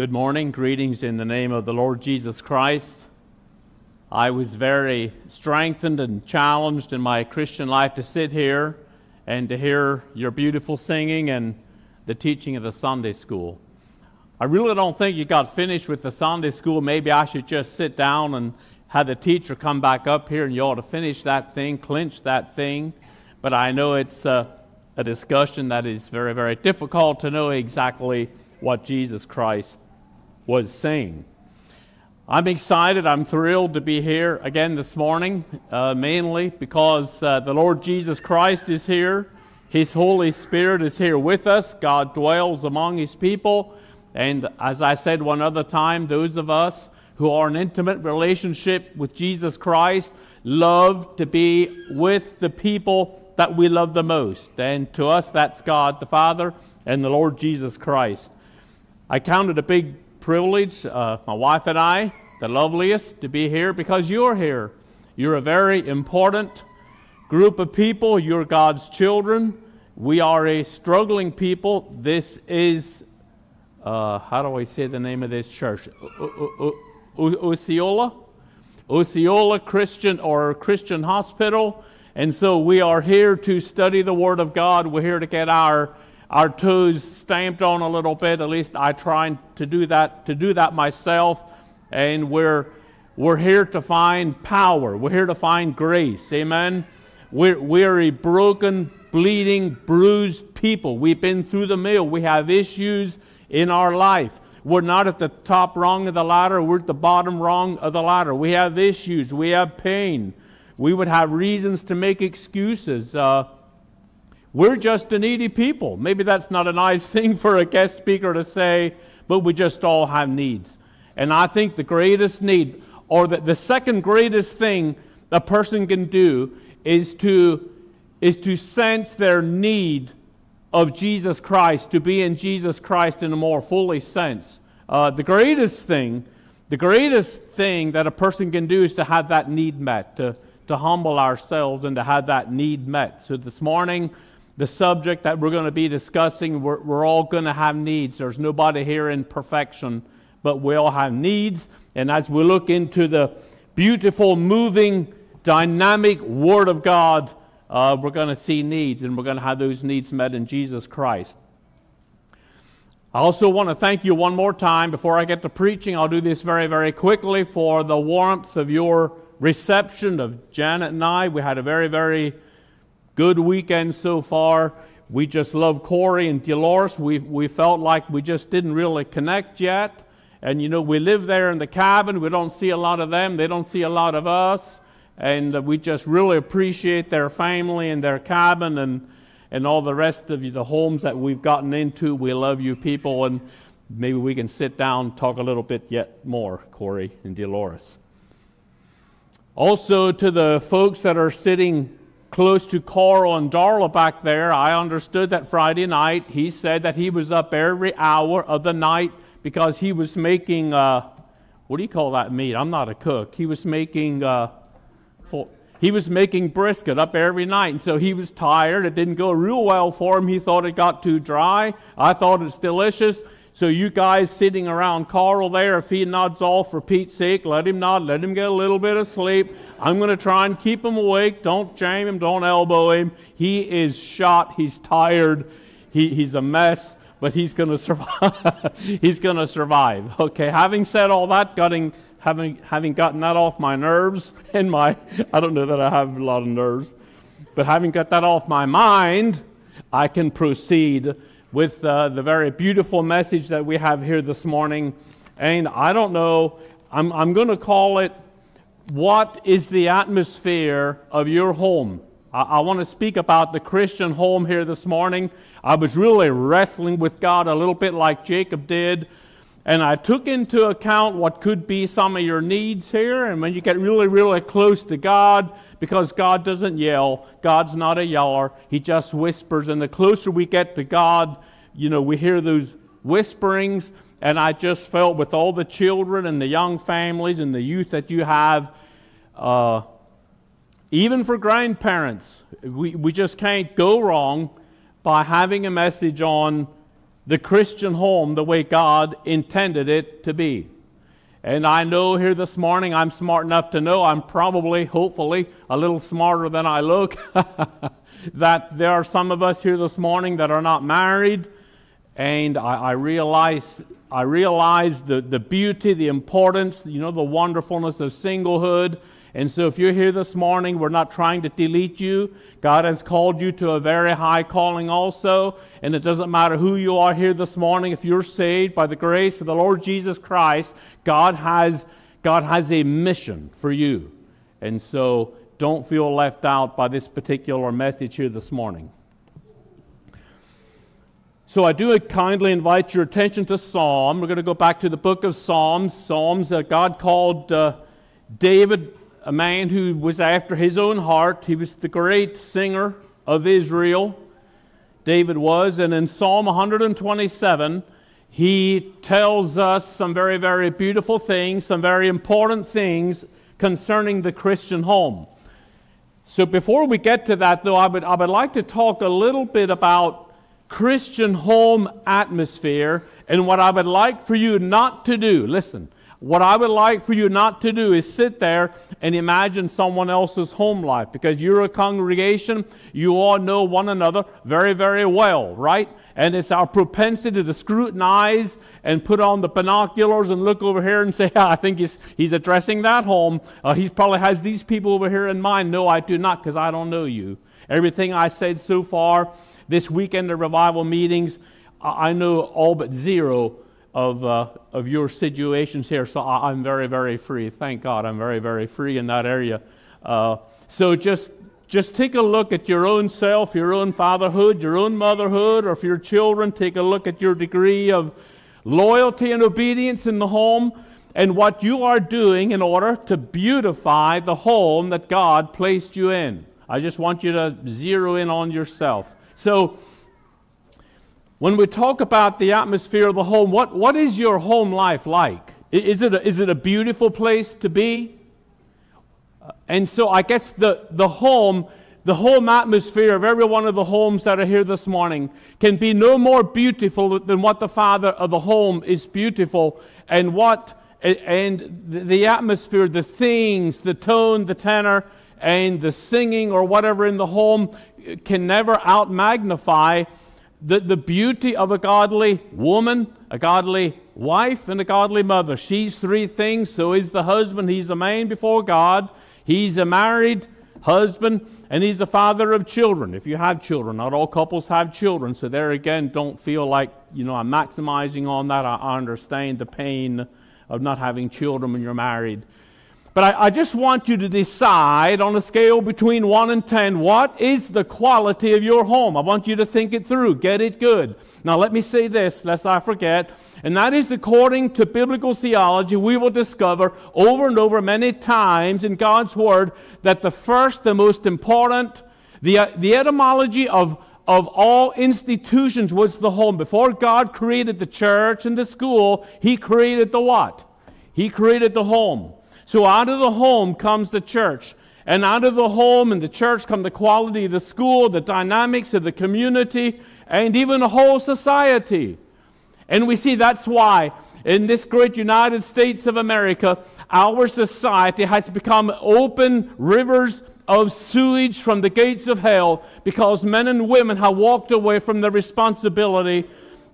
Good morning. Greetings in the name of the Lord Jesus Christ. I was very strengthened and challenged in my Christian life to sit here and to hear your beautiful singing and the teaching of the Sunday school. I really don't think you got finished with the Sunday school. Maybe I should just sit down and have the teacher come back up here and you ought to finish that thing, clinch that thing. But I know it's a, a discussion that is very, very difficult to know exactly what Jesus Christ was saying. I'm excited. I'm thrilled to be here again this morning, uh, mainly because uh, the Lord Jesus Christ is here. His Holy Spirit is here with us. God dwells among His people. And as I said one other time, those of us who are in intimate relationship with Jesus Christ love to be with the people that we love the most. And to us, that's God the Father and the Lord Jesus Christ. I count it a big privilege, uh, my wife and I, the loveliest, to be here because you're here. You're a very important group of people. You're God's children. We are a struggling people. This is, uh, how do I say the name of this church? Osceola? Osceola Christian or Christian Hospital. And so we are here to study the Word of God. We're here to get our our toes stamped on a little bit. At least I try to do that to do that myself. And we're we're here to find power. We're here to find grace. Amen. We're, we're a broken, bleeding, bruised people. We've been through the mill. We have issues in our life. We're not at the top rung of the ladder. We're at the bottom rung of the ladder. We have issues. We have pain. We would have reasons to make excuses. Uh, we're just a needy people. Maybe that's not a nice thing for a guest speaker to say, but we just all have needs. And I think the greatest need, or the, the second greatest thing a person can do, is to, is to sense their need of Jesus Christ, to be in Jesus Christ in a more fully sense. Uh, the greatest thing, the greatest thing that a person can do is to have that need met, to, to humble ourselves and to have that need met. So this morning, the subject that we're going to be discussing, we're, we're all going to have needs. There's nobody here in perfection, but we all have needs. And as we look into the beautiful, moving, dynamic Word of God, uh, we're going to see needs, and we're going to have those needs met in Jesus Christ. I also want to thank you one more time before I get to preaching. I'll do this very, very quickly for the warmth of your reception of Janet and I. We had a very, very good weekend so far. We just love Corey and Dolores. We, we felt like we just didn't really connect yet. And you know, we live there in the cabin. We don't see a lot of them, they don't see a lot of us. And uh, we just really appreciate their family and their cabin and, and all the rest of you, the homes that we've gotten into. We love you people. And maybe we can sit down talk a little bit yet more, Corey and Dolores. Also, to the folks that are sitting close to Carl and Darla back there, I understood that Friday night he said that he was up every hour of the night because he was making, uh, what do you call that meat? I'm not a cook. He was making, uh, full, he was making brisket up every night, and so he was tired. It didn't go real well for him. He thought it got too dry. I thought it's delicious. So you guys sitting around Carl there, if he nods off for Pete's sake, let him nod, let him get a little bit of sleep. I'm going to try and keep him awake. Don't jam him, don't elbow him. He is shot, he's tired, he, he's a mess, but he's going to survive. he's going to survive. Okay, having said all that, getting, having, having gotten that off my nerves and my, I don't know that I have a lot of nerves, but having got that off my mind, I can proceed with uh, the very beautiful message that we have here this morning. And I don't know, I'm, I'm going to call it What is the Atmosphere of Your Home? I, I want to speak about the Christian home here this morning. I was really wrestling with God a little bit like Jacob did. And I took into account what could be some of your needs here. And when you get really, really close to God, because God doesn't yell, God's not a yeller, He just whispers. And the closer we get to God, you know, we hear those whisperings. And I just felt with all the children and the young families and the youth that you have, uh, even for grandparents, we, we just can't go wrong by having a message on the Christian home the way God intended it to be. And I know here this morning, I'm smart enough to know I'm probably, hopefully, a little smarter than I look. that there are some of us here this morning that are not married. And I, I realize, I realize the, the beauty, the importance, you know, the wonderfulness of singlehood and so, if you're here this morning, we're not trying to delete you. God has called you to a very high calling also. And it doesn't matter who you are here this morning. If you're saved by the grace of the Lord Jesus Christ, God has, God has a mission for you. And so, don't feel left out by this particular message here this morning. So I do kindly invite your attention to Psalm. We're going to go back to the book of Psalms. Psalms that God called uh, David a man who was after his own heart. He was the great singer of Israel, David was. And in Psalm 127, he tells us some very, very beautiful things, some very important things concerning the Christian home. So before we get to that, though, I would, I would like to talk a little bit about Christian home atmosphere and what I would like for you not to do. Listen, what I would like for you not to do is sit there and imagine someone else's home life because you're a congregation, you all know one another very, very well, right? And it's our propensity to scrutinize and put on the binoculars and look over here and say, I think he's, he's addressing that home. Uh, he probably has these people over here in mind. No, I do not because I don't know you. Everything I said so far, this weekend of revival meetings, I know all but zero of, uh, of your situations here. So I, am very, very free. Thank God I'm very, very free in that area. Uh, so just, just take a look at your own self, your own fatherhood, your own motherhood, or if your children, take a look at your degree of loyalty and obedience in the home and what you are doing in order to beautify the home that God placed you in. I just want you to zero in on yourself. So, when we talk about the atmosphere of the home, what, what is your home life like? Is it, a, is it a beautiful place to be? Uh, and so I guess the, the home, the home atmosphere of every one of the homes that are here this morning can be no more beautiful than what the father of the home is beautiful and what and the atmosphere, the things, the tone, the tenor, and the singing or whatever in the home can never out magnify the, the beauty of a godly woman, a godly wife, and a godly mother. She's three things. So is the husband. He's a man before God. He's a married husband, and he's a father of children. If you have children, not all couples have children. So there again, don't feel like, you know, I'm maximizing on that. I, I understand the pain of not having children when you're married. But I, I, just want you to decide on a scale between 1 and 10 what is the quality of your home? I want you to think it through, get it good. Now, let me say this, lest I forget, and that is according to biblical theology, we will discover over and over many times in God's Word that the first, the most important, the, uh, the etymology of, of all institutions was the home. Before God created the church and the school, He created the what? He created the home. So out of the home comes the church. And out of the home and the church come the quality of the school, the dynamics of the community, and even a whole society. And we see that's why in this great United States of America, our society has become open rivers of sewage from the gates of hell because men and women have walked away from the responsibility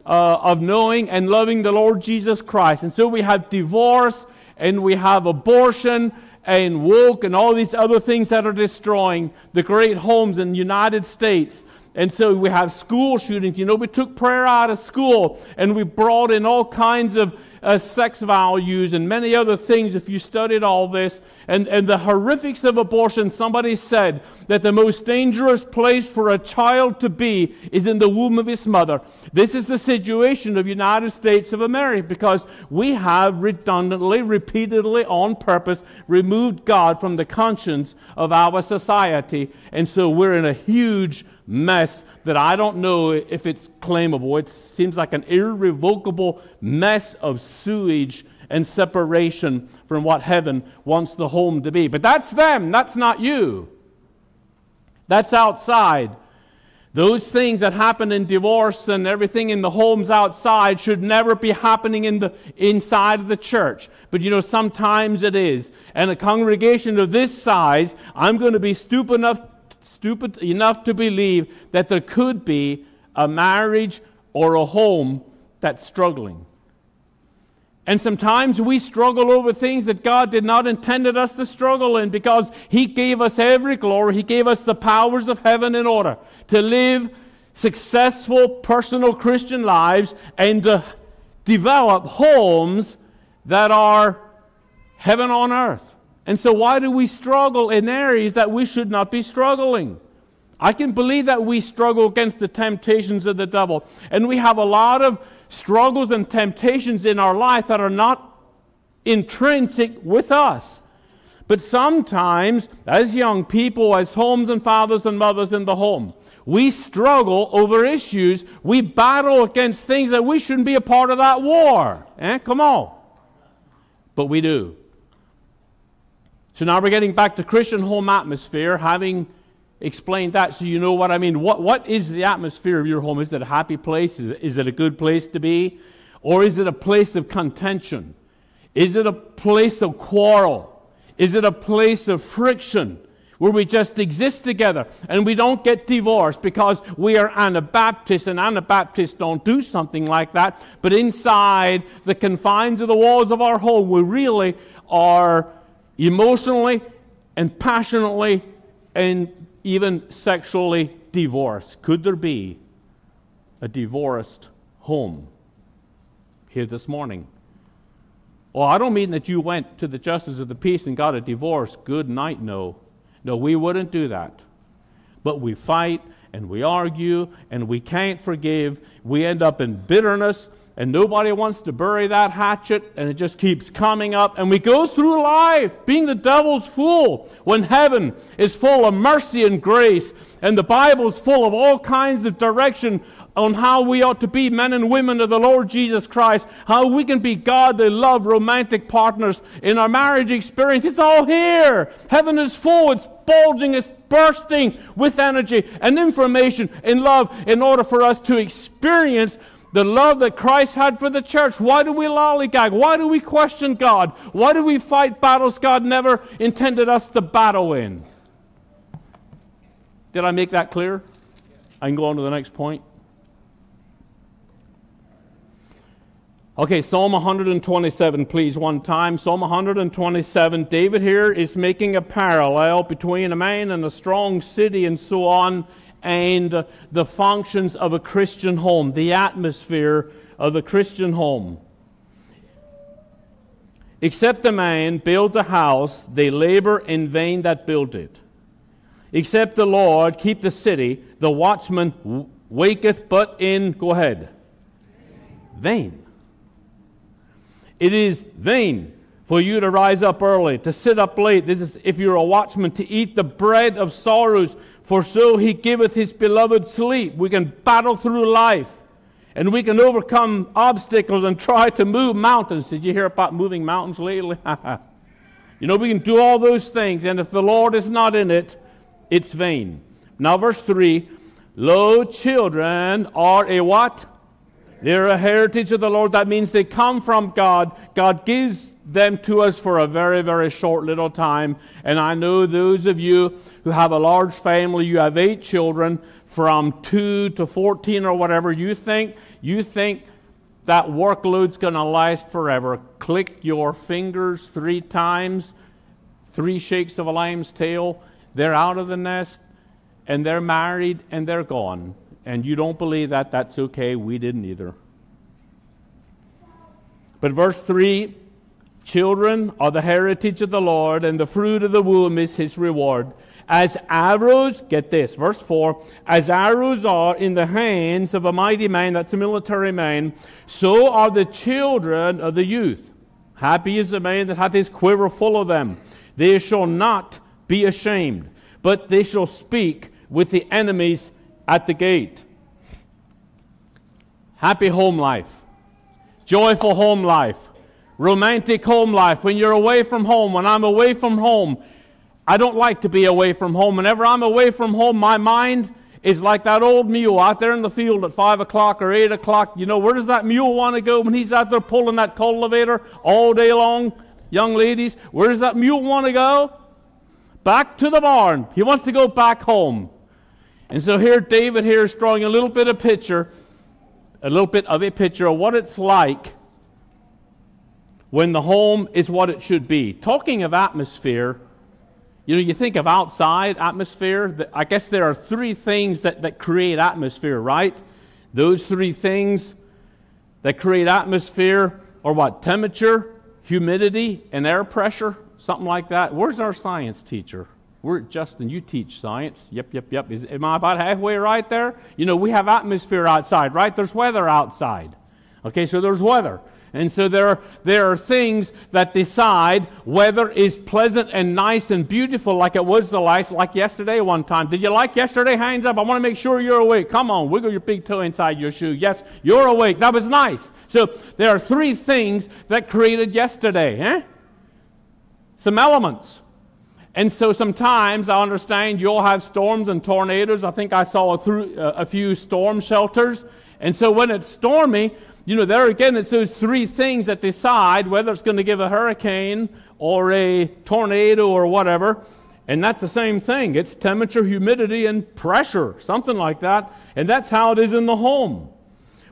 uh, of knowing and loving the Lord Jesus Christ. And so we have divorce and we have abortion and woke and all these other things that are destroying the great homes in the United States. And so we have school shootings. You know, we took prayer out of school and we brought in all kinds of uh, sex values and many other things if you studied all this. And, and the horrifics of abortion, somebody said that the most dangerous place for a child to be is in the womb of his mother. This is the situation of United States of America because we have redundantly, repeatedly, on purpose, removed God from the conscience of our society. And so we're in a huge mess that I don't know if it's claimable. It seems like an irrevocable mess of sewage and separation from what heaven wants the home to be. But that's them, that's not you. That's outside. Those things that happen in divorce and everything in the homes outside should never be happening in the inside of the church. But you know, sometimes it is. And a congregation of this size, I'm going to be stupid enough, stupid enough to believe that there could be a marriage or a home that's struggling. And sometimes we struggle over things that God did not intended us to struggle in because He gave us every glory. He gave us the powers of heaven in order to live successful personal Christian lives and to develop homes that are heaven on earth. And so, why do we struggle in areas that we should not be struggling? I can believe that we struggle against the temptations of the devil. And we have a lot of struggles and temptations in our life that are not intrinsic with us. But sometimes, as young people, as homes and fathers and mothers in the home, we struggle over issues. We battle against things that we shouldn't be a part of that war. Eh? Come on. But we do. So now we're getting back to Christian home atmosphere, having explained that so you know what I mean. What, what is the atmosphere of your home? Is it a happy place? Is it, is it a good place to be? Or is it a place of contention? Is it a place of quarrel? Is it a place of friction where we just exist together and we don't get divorced because we are Anabaptists and Anabaptists don't do something like that? But inside the confines of the walls of our home, we really are emotionally and passionately and even sexually divorced. Could there be a divorced home here this morning? Well, I don't mean that you went to the justice of the peace and got a divorce. Good night, no. No, we wouldn't do that. But we fight and we argue and we can't forgive. We end up in bitterness and nobody wants to bury that hatchet, and it just keeps coming up. And we go through life being the devil's fool when heaven is full of mercy and grace, and the Bible is full of all kinds of direction on how we ought to be men and women of the Lord Jesus Christ, how we can be godly, love, romantic partners in our marriage experience. It's all here. Heaven is full, it's bulging, it's bursting with energy and information and love in order for us to experience the love that Christ had for the church. Why do we lollygag? Why do we question God? Why do we fight battles God never intended us to battle in? Did I make that clear? I can go on to the next point. Okay, Psalm 127, please, one time. Psalm 127. David here is making a parallel between a man and a strong city and so on and the functions of a Christian home, the atmosphere of a Christian home. Except the man build a house, they labor in vain that build it. Except the Lord keep the city, the watchman waketh but in, go ahead, vain. It is vain for you to rise up early, to sit up late. This is if you're a watchman, to eat the bread of sorrows, for so he giveth his beloved sleep. We can battle through life and we can overcome obstacles and try to move mountains. Did you hear about moving mountains lately? you know, we can do all those things, and if the Lord is not in it, it's vain. Now, verse 3 Lo, children are a what? They're a heritage of the Lord. That means they come from God. God gives them to us for a very, very short little time. And I know those of you who have a large family, you have eight children from 2 to 14 or whatever, you think you think that workload's going to last forever. Click your fingers 3 times, 3 shakes of a lamb's tail, they're out of the nest and they're married and they're gone. And you don't believe that, that's okay. We didn't either. But verse 3 Children are the heritage of the Lord, and the fruit of the womb is his reward. As arrows, get this, verse 4 as arrows are in the hands of a mighty man, that's a military man, so are the children of the youth. Happy is the man that hath his quiver full of them. They shall not be ashamed, but they shall speak with the enemies at the gate. Happy home life, joyful home life, romantic home life. When you're away from home, when I'm away from home, I don't like to be away from home. Whenever I'm away from home, my mind is like that old mule out there in the field at 5 o'clock or 8 o'clock. You know, where does that mule want to go when he's out there pulling that cultivator all day long? Young ladies, where does that mule want to go? Back to the barn. He wants to go back home. And so here, David here is drawing a little bit of picture, a little bit of a picture of what it's like when the home is what it should be. Talking of atmosphere, you know, you think of outside atmosphere, I guess there are three things that, that create atmosphere, right? Those three things that create atmosphere are what? Temperature, humidity, and air pressure, something like that. Where's our science teacher? We're, Justin, you teach science. Yep, yep, yep. Is, am I about halfway right there? You know, we have atmosphere outside, right? There's weather outside. Okay, so there's weather. And so there, are, there are things that decide whether it's pleasant and nice and beautiful like it was the last, like yesterday one time. Did you like yesterday? Hands up. I want to make sure you're awake. Come on, wiggle your big toe inside your shoe. Yes, you're awake. That was nice. So there are three things that created yesterday. Eh? Some elements. And so sometimes I understand you'll have storms and tornadoes. I think I saw a, through, a few storm shelters. And so when it's stormy, you know, there again, it's those three things that decide whether it's going to give a hurricane or a tornado or whatever. And that's the same thing. It's temperature, humidity, and pressure, something like that. And that's how it is in the home.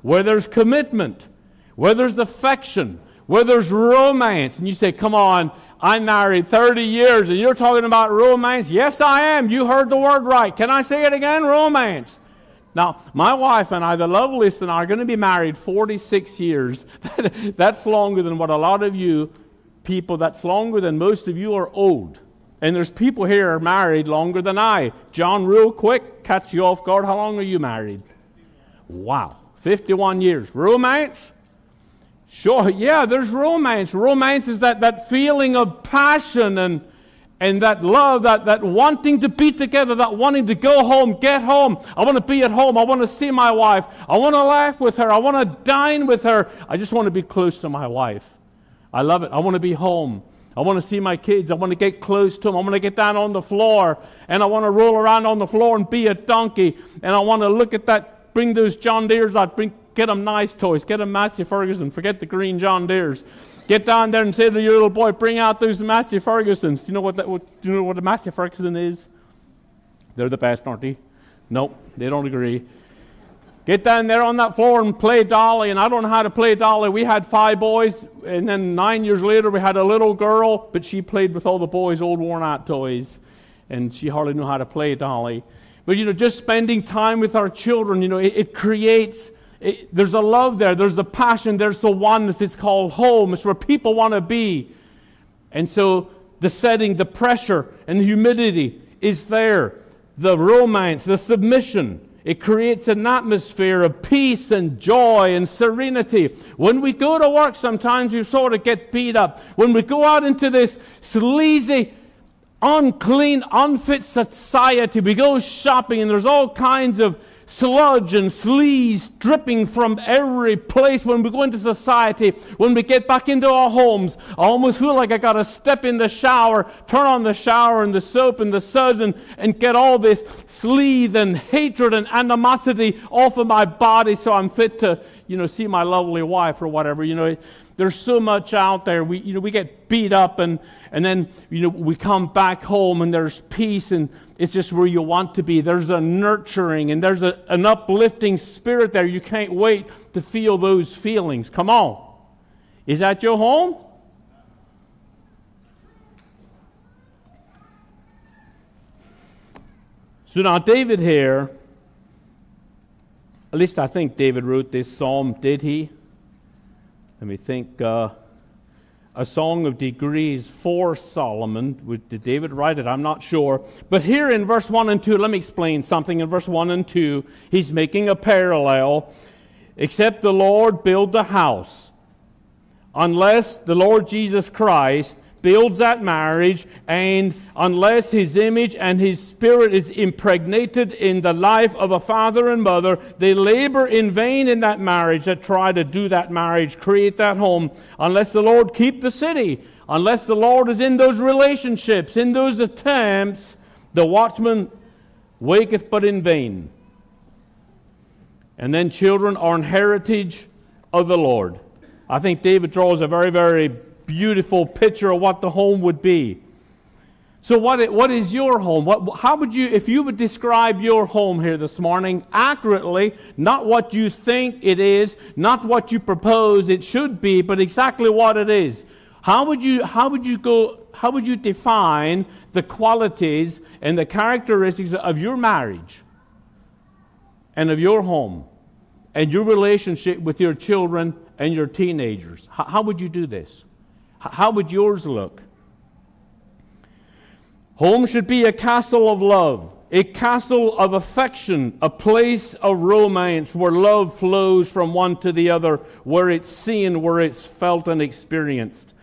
Where there's commitment, where there's affection, where there's romance. And you say, come on, I'm married 30 years and you're talking about romance. Yes, I am. You heard the word right. Can I say it again? Romance. Now, my wife and I, the loveliest and I, are going to be married 46 years. that's longer than what a lot of you people, that's longer than most of you are old. And there's people here are married longer than I. John, real quick, catch you off guard. How long are you married? Wow, 51 years. Romance? Sure, yeah, there's romance. Romance is that, that feeling of passion and and that love, that, that wanting to be together, that wanting to go home, get home. I want to be at home. I want to see my wife. I want to laugh with her. I want to dine with her. I just want to be close to my wife. I love it. I want to be home. I want to see my kids. I want to get close to them. I want to get down on the floor and I want to roll around on the floor and be a donkey. And I want to look at that, bring those John Deeres out, bring, get them nice toys, get them Massey Ferguson, forget the green John Deeres. Get down there and say to your little boy, bring out those Massey Fergusons. Do you know what, that, what, do you know what a Massey Ferguson is? They're the best, aren't they? Nope, they don't agree. Get down there on that floor and play dolly. And I don't know how to play dolly. We had five boys, and then nine years later, we had a little girl, but she played with all the boys' old worn out toys, and she hardly knew how to play dolly. But, you know, just spending time with our children, you know, it, it creates it, there's a love there, there's a passion, there's the oneness. It's called home, it's where people want to be. And so the setting, the pressure, and the humidity is there. The romance, the submission. It creates an atmosphere of peace and joy and serenity. When we go to work, sometimes we sort of get beat up. When we go out into this sleazy, unclean, unfit society, we go shopping and there's all kinds of sludge and sleaze dripping from every place when we go into society, when we get back into our homes. I almost feel like I got to step in the shower, turn on the shower and the soap and the suds and, and get all this sleaze and hatred and animosity off of my body so I'm fit to, you know, see my lovely wife or whatever. You know, there's so much out there. We, you know, we get beat up and, and then, you know, we come back home and there's peace and it's just where you want to be. There's a nurturing and there's a, an uplifting spirit there. You can't wait to feel those feelings. Come on. Is that your home? So now, David here, at least I think David wrote this psalm, did he? Let me think. Uh, a song of degrees for Solomon. Did David write it? I'm not sure. But here in verse 1 and 2, let me explain something. In verse 1 and 2, he's making a parallel. Except the Lord build the house, unless the Lord Jesus Christ builds that marriage, and unless his image and his spirit is impregnated in the life of a father and mother, they labor in vain in that marriage that try to do that marriage, create that home, unless the Lord keep the city, unless the Lord is in those relationships, in those attempts, the watchman waketh but in vain. And then children are an heritage of the Lord. I think David draws a very, very beautiful picture of what the home would be. So, what, what is your home? What, how would you, if you would describe your home here this morning accurately, not what you think it is, not what you propose it should be, but exactly what it is? How would you, how would you go, how would you define the qualities and the characteristics of your marriage and of your home and your relationship with your children and your teenagers? How, how would you do this? How would yours look? Home should be a castle of love, a castle of affection, a place of romance where love flows from one to the other, where it's seen, where it's felt and experienced.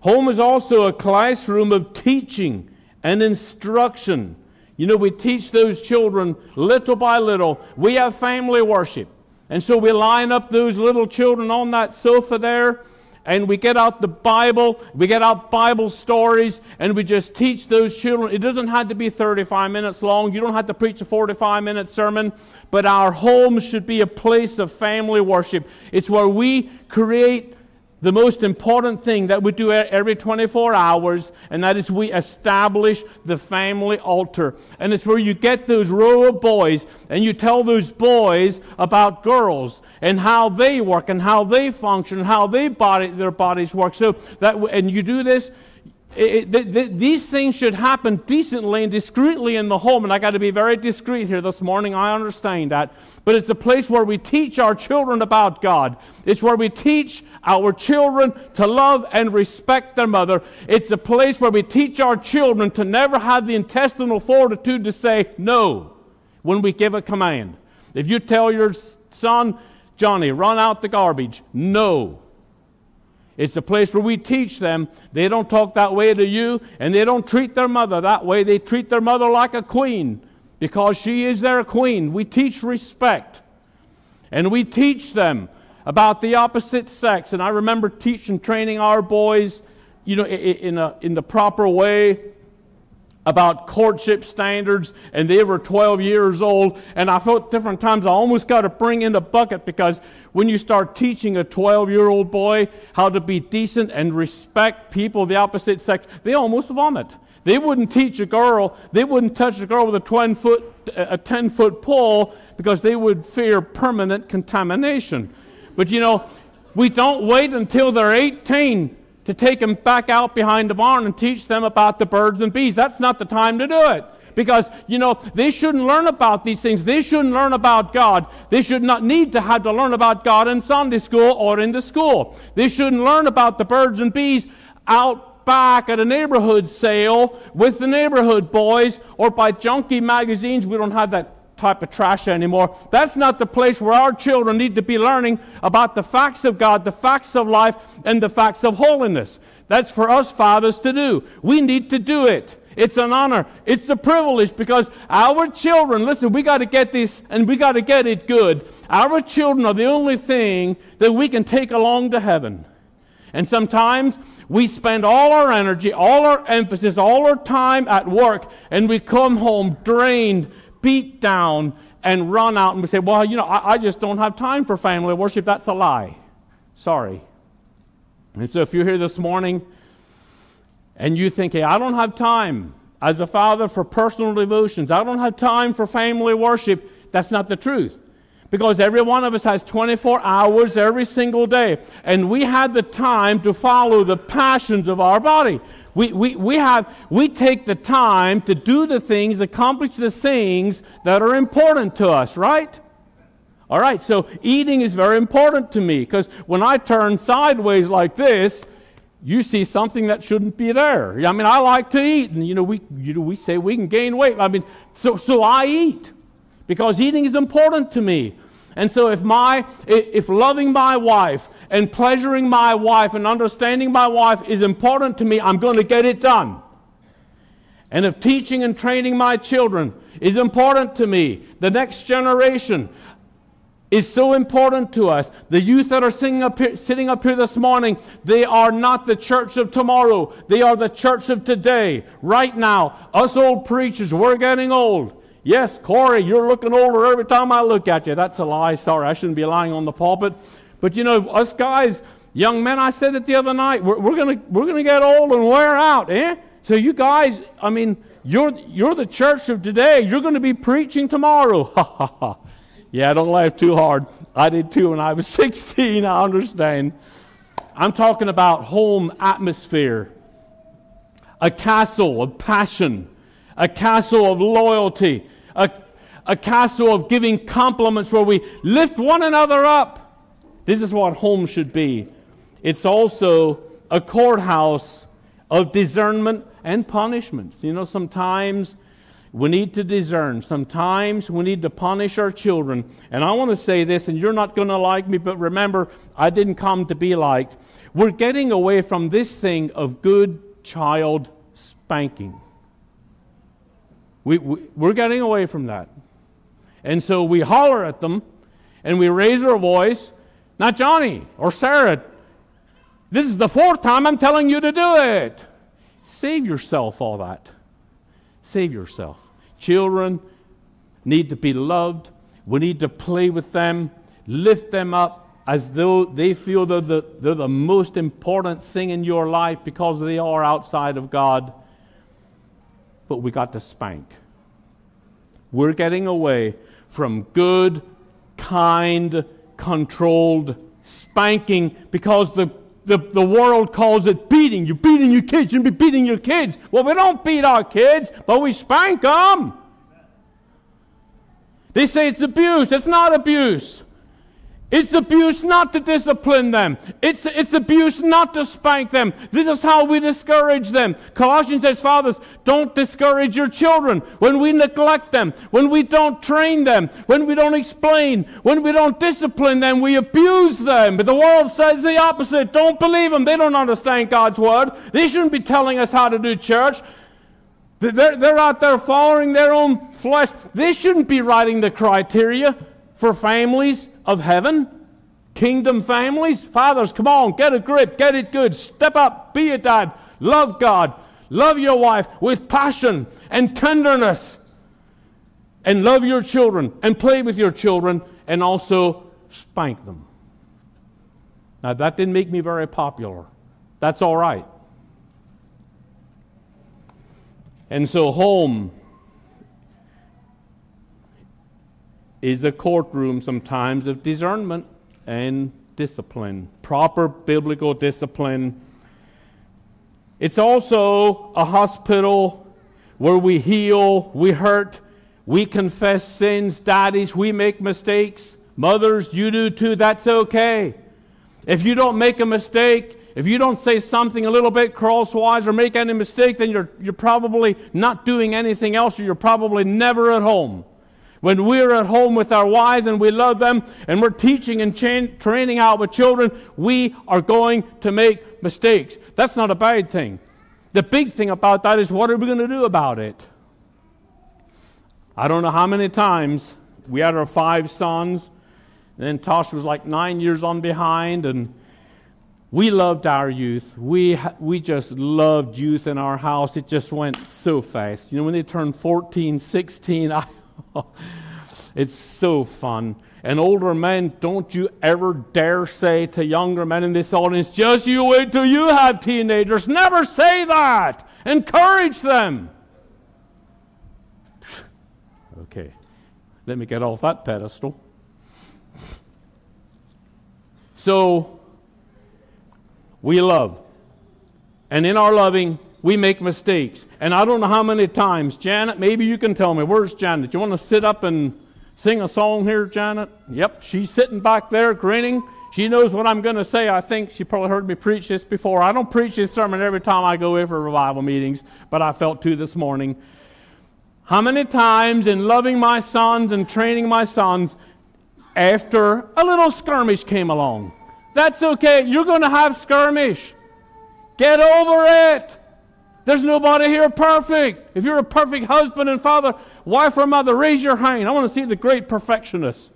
Home is also a classroom of teaching and instruction. You know, we teach those children little by little. We have family worship. And so we line up those little children on that sofa there and we get out the Bible, we get out Bible stories, and we just teach those children. It doesn't have to be 35 minutes long. You don't have to preach a 45 minute sermon, but our home should be a place of family worship. It's where we create the most important thing that we do every 24 hours, and that is we establish the family altar. And it's where you get those row of boys and you tell those boys about girls and how they work and how they function and how they body, their bodies work. So that, and you do this it, it, these things should happen decently and discreetly in the home, and I got to be very discreet here this morning. I understand that. But it's a place where we teach our children about God. It's where we teach our children to love and respect their mother. It's a place where we teach our children to never have the intestinal fortitude to say no when we give a command. If you tell your son, Johnny, run out the garbage, no. It's a place where we teach them they don't talk that way to you and they don't treat their mother that way. They treat their mother like a queen because she is their queen. We teach respect and we teach them about the opposite sex. And I remember teaching, training our boys, you know, in, a, in the proper way about courtship standards, and they were 12 years old. And I felt different times I almost got to bring in the bucket because when you start teaching a 12 year old boy how to be decent and respect people of the opposite sex, they almost vomit. They wouldn't teach a girl, they wouldn't touch a girl with a 10 foot, a 10 foot pole because they would fear permanent contamination. But you know, we don't wait until they're 18 to take them back out behind the barn and teach them about the birds and bees. That's not the time to do it. Because, you know, they shouldn't learn about these things. They shouldn't learn about God. They should not need to have to learn about God in Sunday school or in the school. They shouldn't learn about the birds and bees out back at a neighborhood sale with the neighborhood boys or by junky magazines. We don't have that type of trash anymore. That's not the place where our children need to be learning about the facts of God, the facts of life, and the facts of holiness. That's for us fathers to do. We need to do it. It's an honor. It's a privilege because our children, listen, we got to get this and we got to get it good. Our children are the only thing that we can take along to heaven. And sometimes we spend all our energy, all our emphasis, all our time at work, and we come home drained, beat down, and run out and we say, Well, you know, I, I just don't have time for family worship. That's a lie. Sorry. And so if you're here this morning, and you think, hey, I don't have time as a father for personal devotions, I don't have time for family worship, that's not the truth. Because every one of us has 24 hours every single day, and we had the time to follow the passions of our body. We, we, we, have, we take the time to do the things, accomplish the things that are important to us, right? All right, so eating is very important to me because when I turn sideways like this, you see something that shouldn't be there. I mean, I like to eat, and you know, we, you know, we say we can gain weight. I mean, so, so I eat because eating is important to me. And so if my if loving my wife and pleasuring my wife and understanding my wife is important to me, I'm going to get it done. And if teaching and training my children is important to me, the next generation, is so important to us. The youth that are sitting up, here, sitting up here this morning, they are not the church of tomorrow. They are the church of today, right now. Us old preachers, we're getting old. Yes, Corey, you're looking older every time I look at you. That's a lie. Sorry, I shouldn't be lying on the pulpit. But you know, us guys, young men, I said it the other night, we're, we're going to we're gonna get old and wear out, eh? So you guys, I mean, you're, you're the church of today. You're going to be preaching tomorrow. Ha ha ha. Yeah, don't laugh too hard. I did too when I was 16, I understand. I'm talking about home atmosphere, a castle of passion, a castle of loyalty, a, a castle of giving compliments where we lift one another up. This is what home should be. It's also a courthouse of discernment and punishments. You know, sometimes we need to discern. Sometimes we need to punish our children. And I want to say this, and you're not going to like me, but remember, I didn't come to be liked. We're getting away from this thing of good child spanking. We, we, we're getting away from that. And so we holler at them and we raise our voice. Not Johnny or Sarah. This is the fourth time I'm telling you to do it. Save yourself all that. Save yourself. Children need to be loved. We need to play with them, lift them up as though they feel they're the, they're the most important thing in your life because they are outside of God. But we got to spank. We're getting away from good, kind, controlled spanking because the the, the world calls it beating. You're beating your kids. You shouldn't be beating your kids. Well, we don't beat our kids, but we spank them. They say it's abuse. It's not abuse. It's abuse not to discipline them. It's, it's abuse not to spank them. This is how we discourage them. Colossians says, Fathers, don't discourage your children when we neglect them, when we don't train them, when we don't explain, when we don't discipline them, we abuse them. But the world says the opposite. Don't believe them. They don't understand God's word. They shouldn't be telling us how to do church. They're, they're out there following their own flesh. They shouldn't be writing the criteria for families of heaven, kingdom families. Fathers, come on, get a grip, get it good, step up, be a dad, love God, love your wife with passion and tenderness, and love your children, and play with your children, and also spank them. Now, that didn't make me very popular. That's all right. And so, home is a courtroom sometimes of discernment and discipline, proper biblical discipline. It's also a hospital where we heal, we hurt, we confess sins. Daddies, we make mistakes. Mothers, you do too. That's okay. If you don't make a mistake, if you don't say something a little bit crosswise or make any mistake, then you're, you're probably not doing anything else or you're probably never at home. When we're at home with our wives and we love them and we're teaching and training out with children, we are going to make mistakes. That's not a bad thing. The big thing about that is what are we going to do about it? I don't know how many times we had our five sons, and then Tosh was like nine years on behind, and we loved our youth. We, we just loved youth in our house. It just went so fast. You know, when they turned 14, 16, I it's so fun. And older men, don't you ever dare say to younger men in this audience, just you wait till you have teenagers. Never say that. Encourage them. Okay, let me get off that pedestal. So, we love. And in our loving, we make mistakes. And I don't know how many times, Janet, maybe you can tell me. Where's Janet? You want to sit up and sing a song here, Janet? Yep, she's sitting back there grinning. She knows what I'm going to say. I think she probably heard me preach this before. I don't preach this sermon every time I go in for revival meetings, but I felt to this morning. How many times in loving my sons and training my sons, after a little skirmish came along? That's okay. You're going to have skirmish. Get over it. There's nobody here perfect. If you're a perfect husband and father, wife or mother, raise your hand. I want to see the great perfectionist.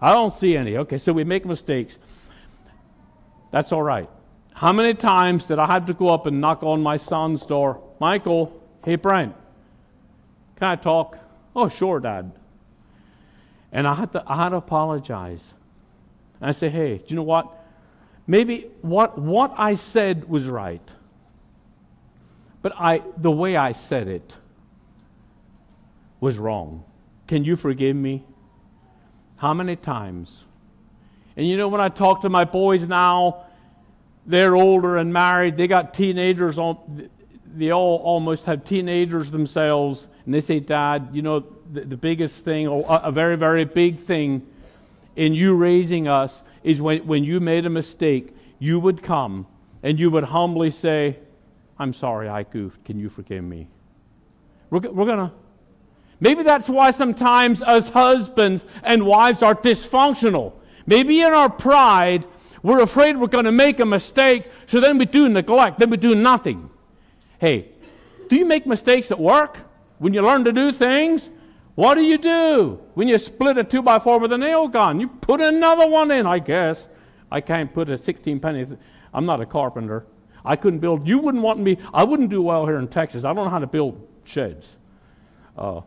I don't see any. Okay, so we make mistakes. That's all right. How many times did I have to go up and knock on my son's door? Michael, hey, Brent, can I talk? Oh, sure, Dad. And I had to, I had to apologize. And I say, hey, do you know what? Maybe what, what I said was right. But I, the way I said it was wrong. Can you forgive me? How many times? And you know, when I talk to my boys now, they're older and married, they got teenagers on, they all almost have teenagers themselves, and they say, Dad, you know, the, the biggest thing, or a very, very big thing in you raising us is when, when you made a mistake, you would come and you would humbly say, I'm sorry, I goofed. Can you forgive me? We're, we're going to. Maybe that's why sometimes us husbands and wives are dysfunctional. Maybe in our pride, we're afraid we're going to make a mistake, so then we do neglect, then we do nothing. Hey, do you make mistakes at work? When you learn to do things? What do you do? When you split a 2 by 4 with a nail gun, you put another one in, I guess. I can't put a 16 pennies. I'm not a carpenter. I couldn't build. You wouldn't want me. I wouldn't do well here in Texas. I don't know how to build sheds. Uh,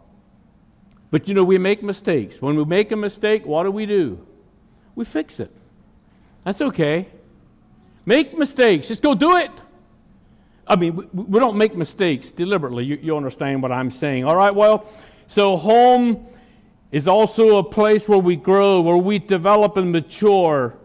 but you know, we make mistakes. When we make a mistake, what do we do? We fix it. That's okay. Make mistakes. Just go do it. I mean, we, we don't make mistakes deliberately. You, you understand what I'm saying. All right, well, so home is also a place where we grow, where we develop and mature,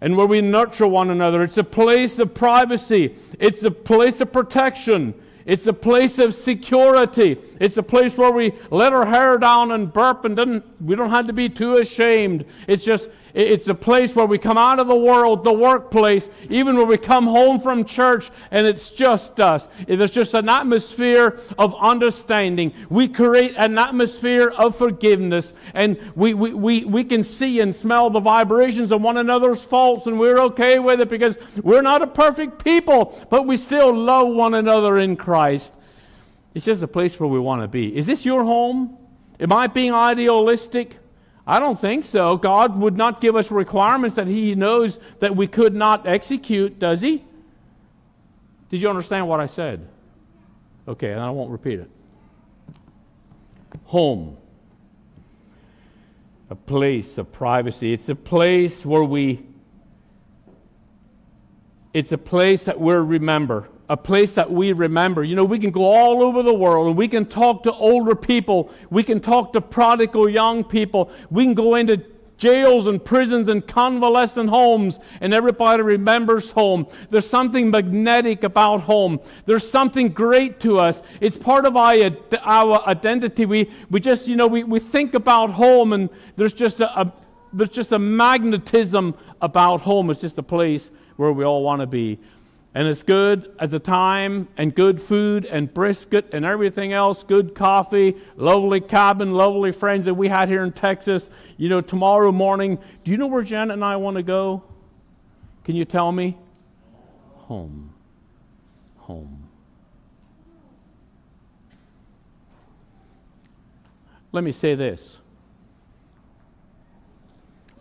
and where we nurture one another. It's a place of privacy, it's a place of protection. It's a place of security. It's a place where we let our hair down and burp and we don't have to be too ashamed. It's just it's a place where we come out of the world, the workplace, even when we come home from church and it's just us. There's just an atmosphere of understanding. We create an atmosphere of forgiveness and we, we, we, we can see and smell the vibrations of one another's faults and we're okay with it because we're not a perfect people, but we still love one another in Christ. It's just a place where we want to be. Is this your home? Am I being idealistic? I don't think so. God would not give us requirements that He knows that we could not execute, does He? Did you understand what I said? Okay, and I won't repeat it. Home. A place of privacy. It's a place where we, it's a place that we remember a place that we remember. You know, we can go all over the world and we can talk to older people. We can talk to prodigal young people. We can go into jails and prisons and convalescent homes, and everybody remembers home. There's something magnetic about home. There's something great to us. It's part of our, our identity. We, we just, you know, we, we think about home, and there's just a, a there's just a magnetism about home. It's just a place where we all want to be and it's good as a time and good food and brisket and everything else, good coffee, lovely cabin, lovely friends that we had here in Texas. You know, tomorrow morning, do you know where Janet and I want to go? Can you tell me? Home. Home. Let me say this.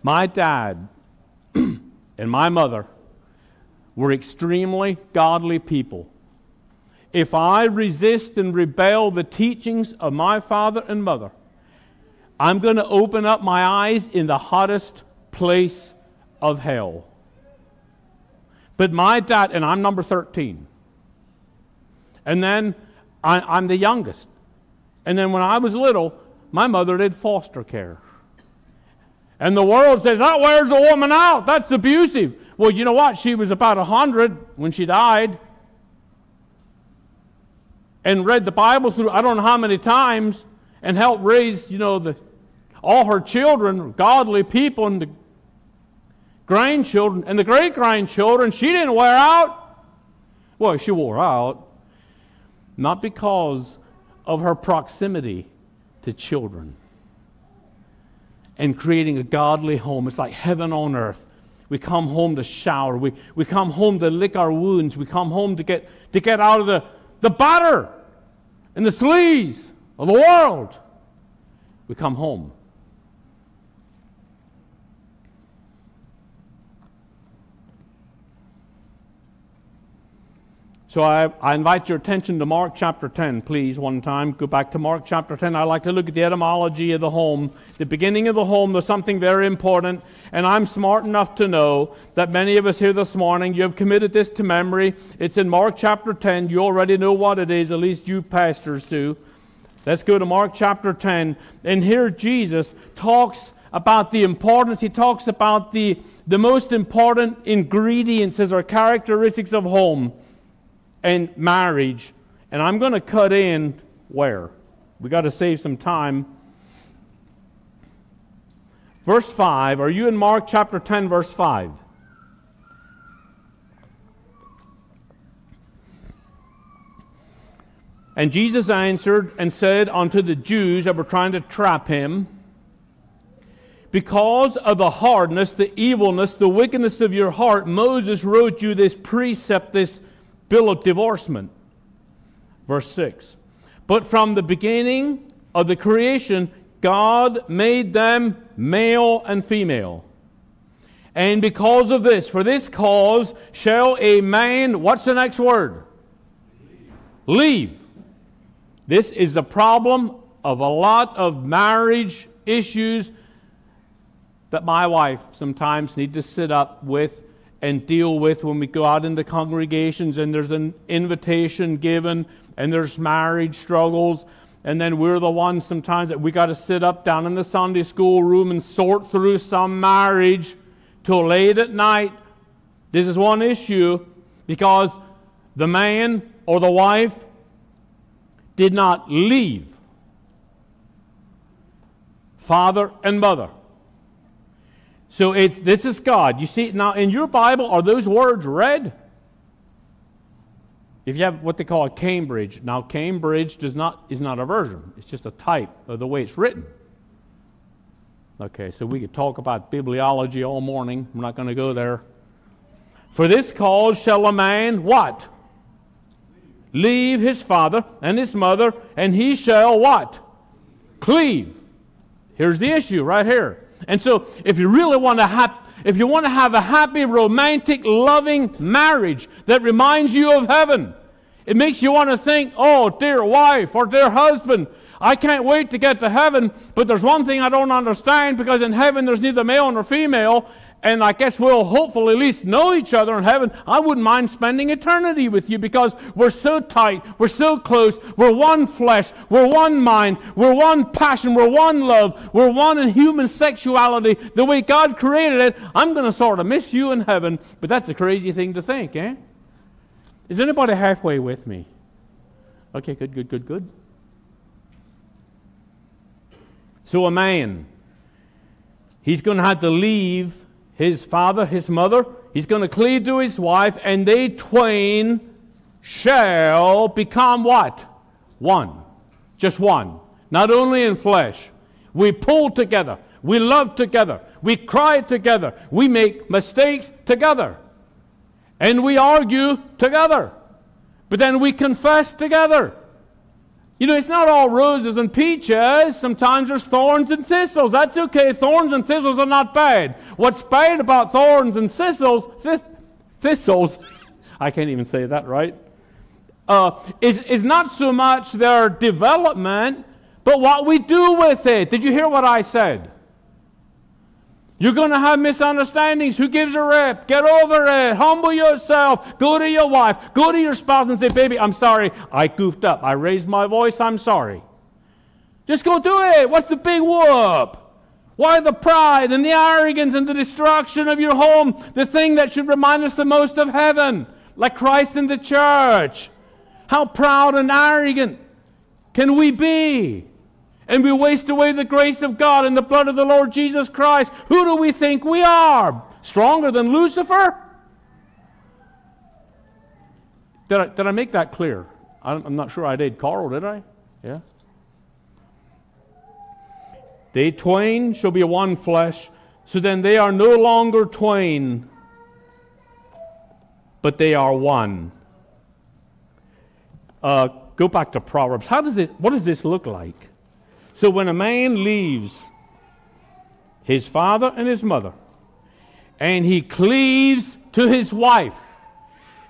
My dad and my mother were extremely godly people. If I resist and rebel the teachings of my father and mother, I'm going to open up my eyes in the hottest place of hell. But my dad, and I'm number 13. And then I, am the youngest. And then when I was little, my mother did foster care. And the world says, that wears a woman out. That's abusive. Well, you know what? She was about 100 when she died and read the Bible through I don't know how many times and helped raise, you know, the, all her children, godly people, and the grandchildren and the great grandchildren. She didn't wear out. Well, she wore out not because of her proximity to children and creating a godly home. It's like heaven on earth. We come home to shower. We, we come home to lick our wounds. We come home to get, to get out of the, the batter and the sleaze of the world. We come home. So I, I, invite your attention to Mark chapter 10, please, one time. Go back to Mark chapter 10. I like to look at the etymology of the home. The beginning of the home, there's something very important, and I'm smart enough to know that many of us here this morning, you have committed this to memory. It's in Mark chapter 10. You already know what it is, at least you pastors do. Let's go to Mark chapter 10. And here Jesus talks about the importance, he talks about the, the most important ingredients or characteristics of home and marriage. And I'm going to cut in where? We got to save some time. Verse 5. Are you in Mark chapter 10, verse 5? And Jesus answered and said unto the Jews that were trying to trap him, Because of the hardness, the evilness, the wickedness of your heart, Moses wrote you this precept, this bill of divorcement. Verse 6. But from the beginning of the creation, God made them male and female. And because of this, for this cause shall a man, what's the next word? Leave. Leave. This is the problem of a lot of marriage issues that my wife sometimes need to sit up with and deal with when we go out into congregations and there's an invitation given and there's marriage struggles and then we're the ones sometimes that we got to sit up down in the Sunday school room and sort through some marriage till late at night. This is one issue because the man or the wife did not leave father and mother. So it's this is God. You see now in your Bible are those words red? If you have what they call a Cambridge, now Cambridge does not is not a version. It's just a type of the way it's written. Okay, so we could talk about bibliology all morning. I'm not going to go there. For this cause shall a man what? Leave his father and his mother, and he shall what? Cleave. Here's the issue right here. And so, if you really want to have, if you want to have a happy, romantic, loving marriage that reminds you of heaven, it makes you want to think, oh, dear wife or dear husband, I can't wait to get to heaven, but there's one thing I don't understand because in heaven there's neither male nor female, and I guess we'll hopefully at least know each other in heaven. I wouldn't mind spending eternity with you because we're so tight, we're so close, we're one flesh, we're one mind, we're one passion, we're one love, we're one in human sexuality, the way God created it. I'm going to sort of miss you in heaven, but that's a crazy thing to think, eh? Is anybody halfway with me? Okay, good, good, good, good. So a man, he's going to have to leave his father, his mother. He's going to cleave to his wife, and they twain shall become what? One. Just one. Not only in flesh. We pull together. We love together. We cry together. We make mistakes together. And we argue together. But then we confess together. You know, it's not all roses and peaches. Sometimes there's thorns and thistles. That's okay. Thorns and thistles are not bad. What's bad about thorns and thistles, th- thistles, I can't even say that right, uh, is, is not so much their development, but what we do with it. Did you hear what I said? You're going to have misunderstandings. Who gives a rip? Get over it. Humble yourself. Go to your wife. Go to your spouse and say, Baby, I'm sorry. I goofed up. I raised my voice. I'm sorry. Just go do it. What's the big whoop? Why the pride and the arrogance and the destruction of your home? The thing that should remind us the most of heaven, like Christ in the church. How proud and arrogant can we be? And we waste away the grace of God and the blood of the Lord Jesus Christ, who do we think we are? Stronger than Lucifer? Did I, did I make that clear? I'm not sure I did. Carl, did I? Yeah. They twain shall be one flesh, so then they are no longer twain, but they are one. Uh, go back to Proverbs. How does it, what does this look like? So when a man leaves his father and his mother, and he cleaves to his wife,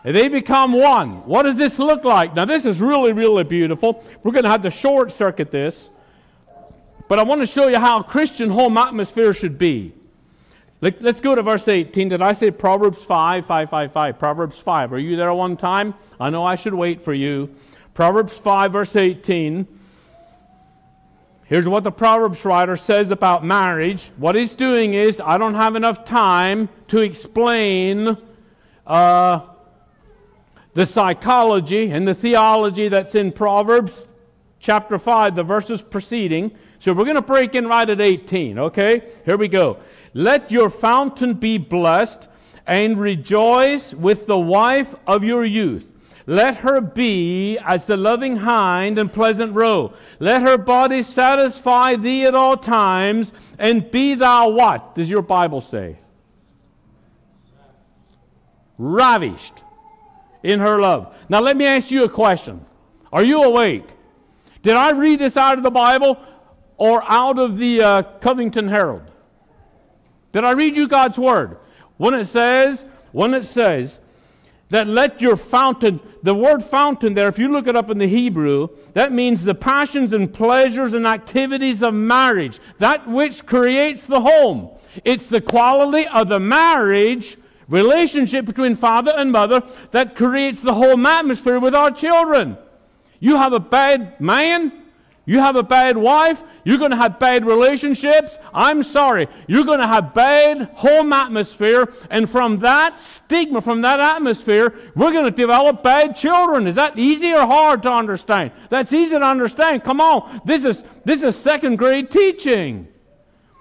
And they become one. What does this look like? Now, this is really, really beautiful. We're going to have to short circuit this. But I want to show you how a Christian home atmosphere should be. Let's go to verse 18. Did I say Proverbs 5, 5, 5, 5? Proverbs 5. Are you there one time? I know I should wait for you. Proverbs 5, verse 18. Here's what the Proverbs writer says about marriage. What he's doing is, I don't have enough time to explain uh, the psychology and the theology that's in Proverbs chapter 5, the verses preceding. So we're going to break in right at 18, okay? Here we go. Let your fountain be blessed and rejoice with the wife of your youth. Let her be as the loving hind and pleasant roe. Let her body satisfy thee at all times, and be thou what? Does your Bible say? Ravished in her love. Now, let me ask you a question Are you awake? Did I read this out of the Bible or out of the uh, Covington Herald? Did I read you God's Word? When it says, when it says, that let your fountain, the word fountain there, if you look it up in the Hebrew, that means the passions and pleasures and activities of marriage, that which creates the home. It's the quality of the marriage relationship between father and mother that creates the home atmosphere with our children. You have a bad man, you have a bad wife, you're going to have bad relationships. I'm sorry. You're going to have bad home atmosphere. And from that stigma, from that atmosphere, we're going to develop bad children. Is that easy or hard to understand? That's easy to understand. Come on. This is, this is second grade teaching.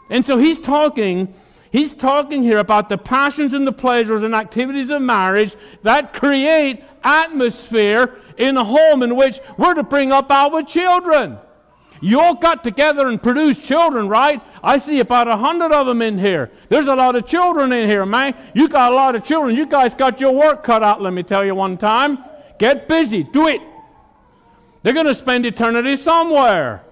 And so he's talking He's talking here about the passions and the pleasures and activities of marriage that create atmosphere in a home in which we're to bring up our children. You all got together and produced children, right? I see about a hundred of them in here. There's a lot of children in here, man. You got a lot of children. You guys got your work cut out, let me tell you one time. Get busy. Do it. They're going to spend eternity somewhere.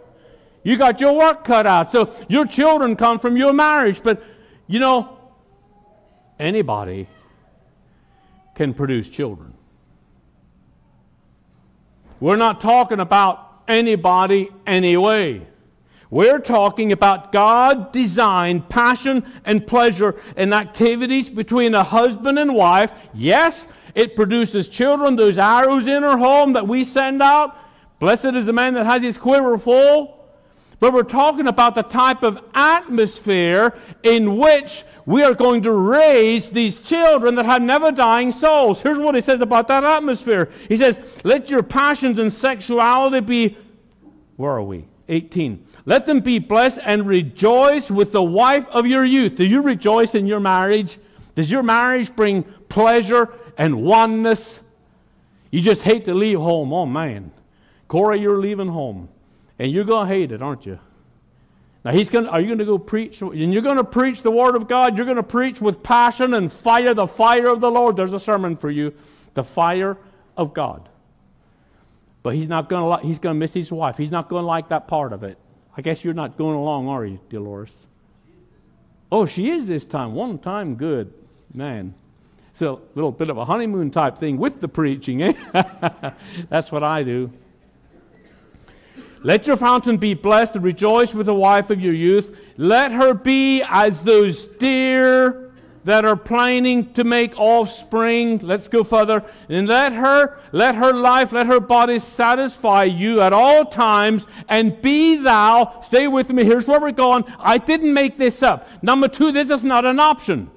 You got your work cut out. So your children come from your marriage. But you know, anybody can produce children. We're not talking about anybody anyway. We're talking about God designed passion and pleasure in activities between a husband and wife. Yes, it produces children, those arrows in our home that we send out. Blessed is the man that has his quiver full. But we're talking about the type of atmosphere in which we are going to raise these children that have never dying souls. Here's what he says about that atmosphere. He says, Let your passions and sexuality be, where are we? 18. Let them be blessed and rejoice with the wife of your youth. Do you rejoice in your marriage? Does your marriage bring pleasure and oneness? You just hate to leave home. Oh, man. Corey, you're leaving home. And you're going to hate it, aren't you? Now, he's going are you going to go preach? And you're going to preach the Word of God. You're going to preach with passion and fire, the fire of the Lord. There's a sermon for you. The fire of God. But he's not going to, he's going to miss his wife. He's not going to like that part of it. I guess you're not going along, are you, Dolores? Oh, she is this time. One time, good. Man. So, a little bit of a honeymoon type thing with the preaching, eh? That's what I do. Let your fountain be blessed and rejoice with the wife of your youth. Let her be as those deer that are planning to make offspring. Let's go further. And let her, let her life, let her body satisfy you at all times. And be thou, stay with me. Here's where we're going. I didn't make this up. Number two, this is not an option.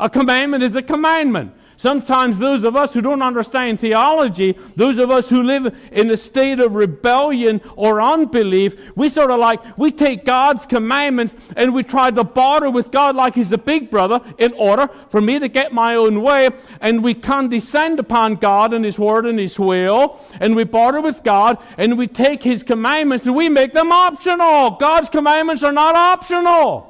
A commandment is a commandment. Sometimes those of us who don't understand theology, those of us who live in a state of rebellion or unbelief, we sort of like, we take God's commandments and we try to barter with God like He's a big brother in order for me to get my own way. And we condescend upon God and His word and His will. And we barter with God and we take His commandments and we make them optional. God's commandments are not optional.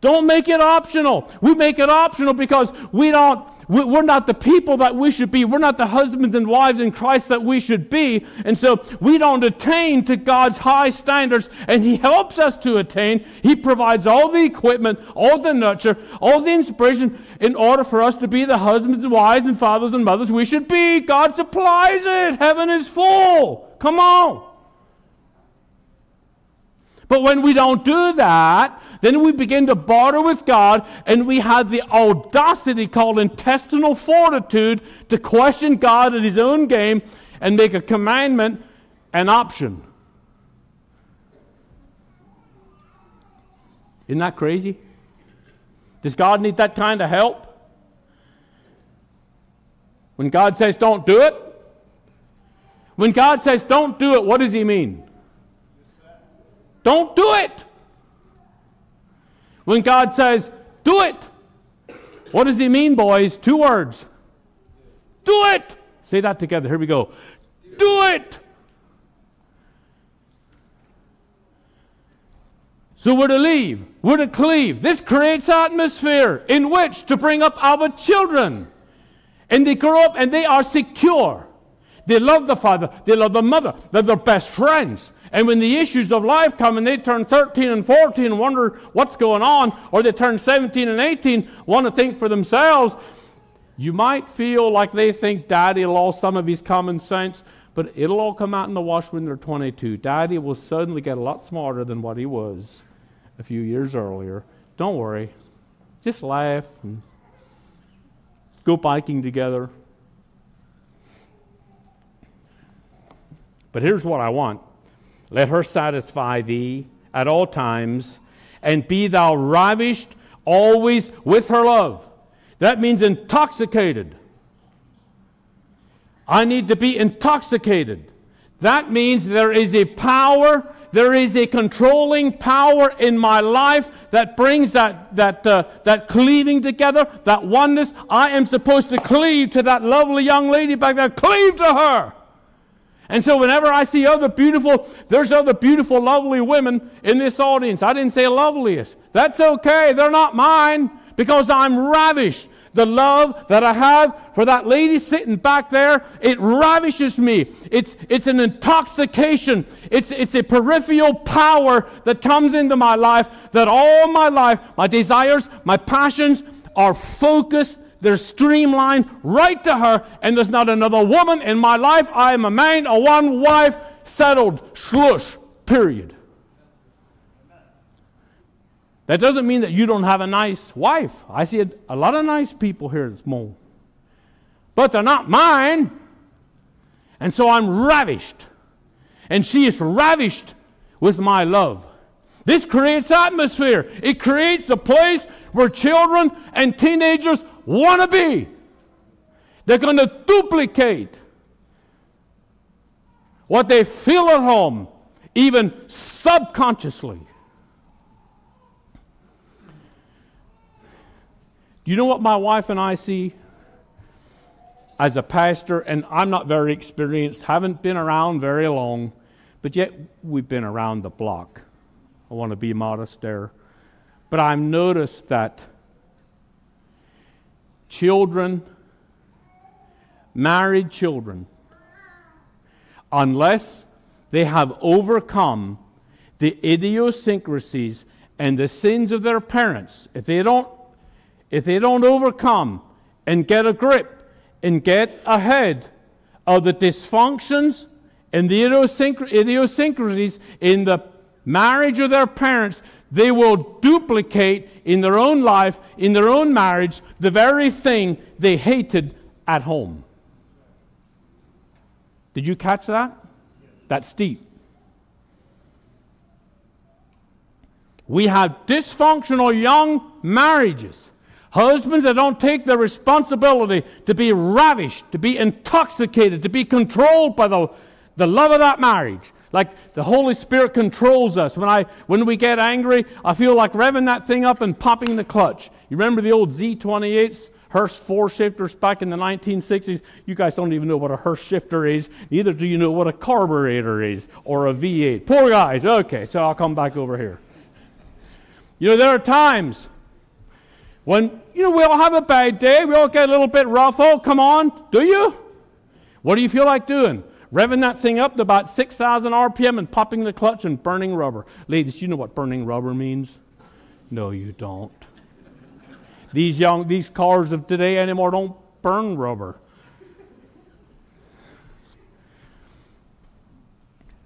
Don't make it optional. We make it optional because we don't we're not the people that we should be. We're not the husbands and wives in Christ that we should be. And so we don't attain to God's high standards, and He helps us to attain. He provides all the equipment, all the nurture, all the inspiration in order for us to be the husbands and wives and fathers and mothers we should be. God supplies it. Heaven is full. Come on. But when we don't do that, then we begin to barter with God and we have the audacity called intestinal fortitude to question God at his own game and make a commandment an option. Isn't that crazy? Does God need that kind of help? When God says don't do it? When God says don't do it, what does he mean? Don't do it. When God says, do it, what does he mean, boys? Two words. Do it. Say that together. Here we go. Do it. So we're to leave. We're to cleave. This creates atmosphere in which to bring up our children. And they grow up and they are secure. They love the father. They love the mother. They're their best friends. And when the issues of life come and they turn 13 and 14 and wonder what's going on, or they turn 17 and 18, want to think for themselves, you might feel like they think daddy lost some of his common sense, but it'll all come out in the wash when they're 22. Daddy will suddenly get a lot smarter than what he was a few years earlier. Don't worry. Just laugh and go biking together. But here's what I want let her satisfy thee at all times, and be thou ravished always with her love. That means intoxicated. I need to be intoxicated. That means there is a power, there is a controlling power in my life that brings that, that, uh, that cleaving together, that oneness. I am supposed to cleave to that lovely young lady back there. Cleave to her. And so whenever I see other beautiful, there's other beautiful, lovely women in this audience. I didn't say loveliest. That's okay. They're not mine because I'm ravished. The love that I have for that lady sitting back there, it ravishes me. It's, it's an intoxication. It's, it's a peripheral power that comes into my life that all my life, my desires, my passions are focused they're streamlined right to her, and there's not another woman in my life. I am a man, a one wife, settled, slush, period. That doesn't mean that you don't have a nice wife. I see a, lot of nice people here this morning. But they're not mine. And so I'm ravished. And she is ravished with my love. This creates atmosphere. It creates a place where children and teenagers want to be. They're going to duplicate what they feel at home, even subconsciously. Do you know what my wife and I see as a pastor? And I'm not very experienced, haven't been around very long, but yet we've been around the block. I want to be modest there. But I've noticed that children, married children, unless they have overcome the idiosyncrasies and the sins of their parents, if they don't, if they don't overcome and get a grip and get ahead of the dysfunctions and the idiosyncrasies in the marriage of their parents, they will duplicate in their own life, in their own marriage, the very thing they hated at home. Did you catch that? That's deep. We have dysfunctional young marriages. Husbands that don't take the responsibility to be ravished, to be intoxicated, to be controlled by the, the love of that marriage. Like the Holy Spirit controls us. When, I, when we get angry, I feel like revving that thing up and popping the clutch. You remember the old Z28s? Hurst four shifters back in the 1960s. You guys don't even know what a Hurst shifter is. Neither do you know what a carburetor is or a V8. Poor guys. Okay, so I'll come back over here. You know, there are times when, you know, we all have a bad day. We all get a little bit rough. Oh, come on. Do you? What do you feel like doing? Revving that thing up to about 6,000 RPM and popping the clutch and burning rubber. Ladies, you know what burning rubber means? No, you don't. These young, these cars of today anymore don't burn rubber.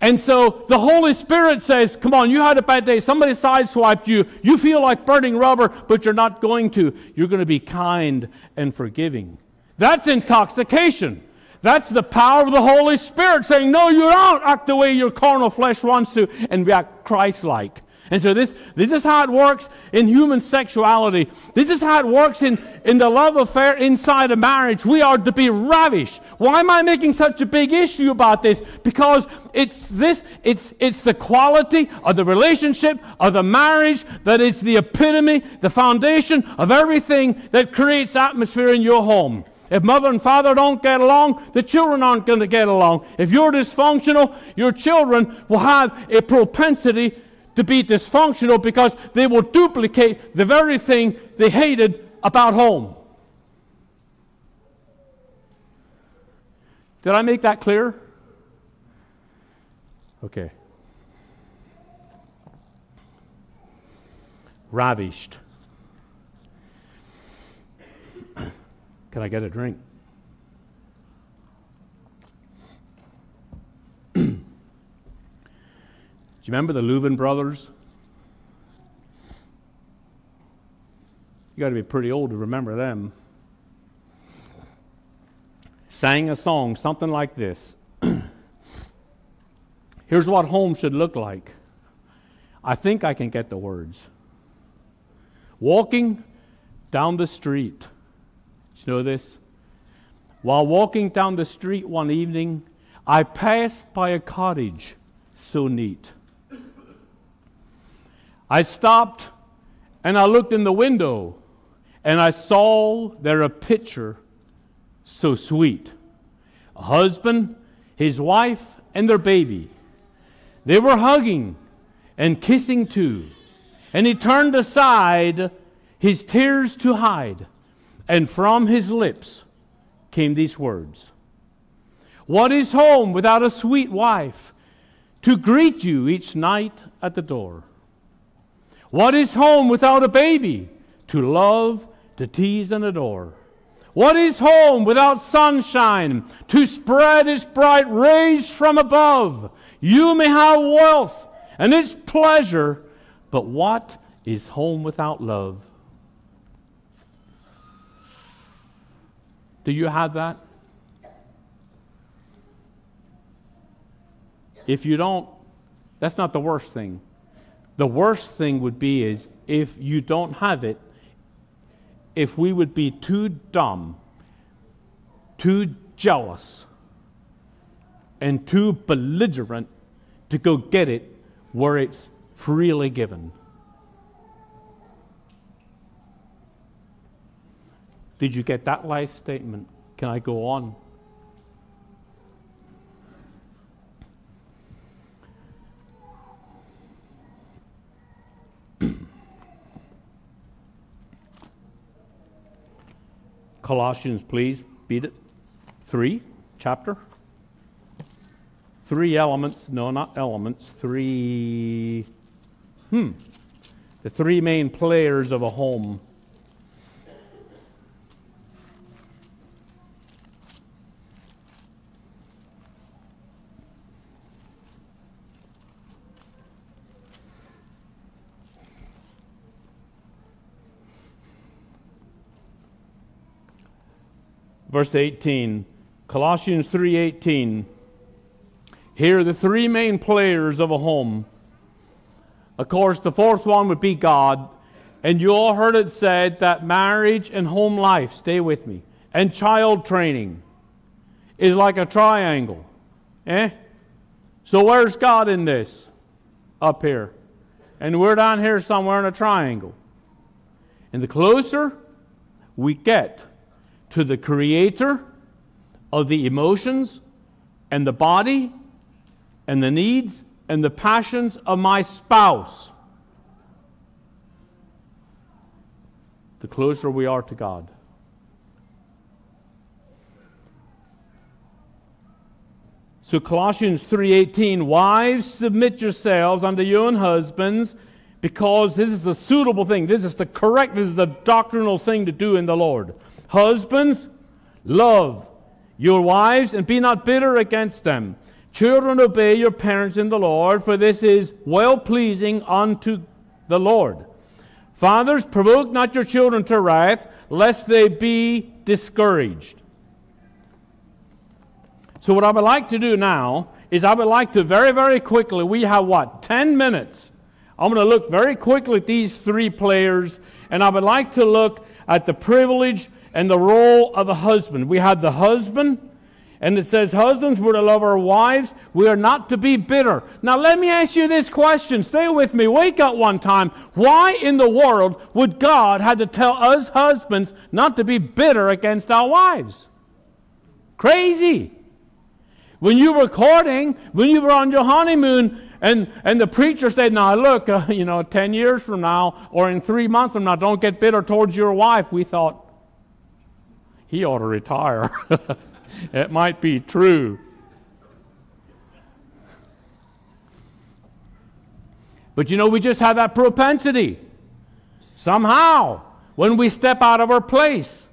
And so the Holy Spirit says, Come on, you had a bad day. Somebody sideswiped you. You feel like burning rubber, but you're not going to. You're going to be kind and forgiving. That's intoxication. That's the power of the Holy Spirit saying, No, you don't act the way your carnal flesh wants to and be Christ like. And so this, this is how it works in human sexuality. This is how it works in, in the love affair inside a marriage. We are to be ravished. Why am I making such a big issue about this? Because it's this, it's, it's the quality of the relationship, of the marriage that is the epitome, the foundation of everything that creates atmosphere in your home. If mother and father don't get along, the children aren't going to get along. If you're dysfunctional, your children will have a propensity to be dysfunctional because they will duplicate the very thing they hated about home. Did I make that clear? Okay. Ravished. Can I get a drink? Do you remember the Louvin brothers? You got to be pretty old to remember them. Sang a song, something like this. Here's what home should look like. I think I can get the words. Walking down the street. You know this? While walking down the street one evening, I passed by a cottage so neat. I stopped and I looked in the window and I saw there a picture so sweet. A husband, his wife, and their baby. They were hugging and kissing too. And he turned aside, his tears to hide. And from his lips came these words What is home without a sweet wife to greet you each night at the door? What is home without a baby to love, to tease, and adore? What is home without sunshine to spread its bright rays from above? You may have wealth and its pleasure, but what is home without love? Do you have that? If you don't, that's not the worst thing. The worst thing would be is if you don't have it, if we would be too dumb, too jealous, and too belligerent to go get it where it's freely given. Did you get that last statement? Can I go on? Colossians, please, beat it. Three, chapter. Three elements, no, not elements, three, hmm, the three main players of a home. Verse 18. Colossians 3:18. Here are the three main players of a home. Of course, the fourth one would be God. And you all heard it said that marriage and home life, stay with me, and child training is like a triangle. Eh? So where's God in this? Up here. And we're down here somewhere in a triangle. And the closer we get to the creator of the emotions and the body and the needs and the passions of my spouse. the closer we are to God. So Colossians 3:18, wives submit yourselves unto your own husbands because this is a suitable thing. This is the correct, this is the doctrinal thing to do in the Lord. Husbands, love your wives and be not bitter against them. Children, obey your parents in the Lord, for this is well pleasing unto the Lord. Fathers, provoke not your children to wrath, lest they be discouraged. So, what I would like to do now is I would like to very, very quickly, we have what, 10 minutes. I'm going to look very quickly at these three players, and I would like to look at the privilege and the role of a husband. We had the husband, and it says, Husbands, we're to love our wives. We are not to be bitter. Now, let me ask you this question. Stay with me. Wake up one time. Why in the world would God have to tell us husbands not to be bitter against our wives? Crazy. When you were courting, when you were on your honeymoon, and, and the preacher said, Now, look, uh, you know, 10 years from now or in three months from now, don't get bitter towards your wife. We thought, he ought to retire. it might be true. But you know, we just have that propensity. Somehow, when we step out of our place,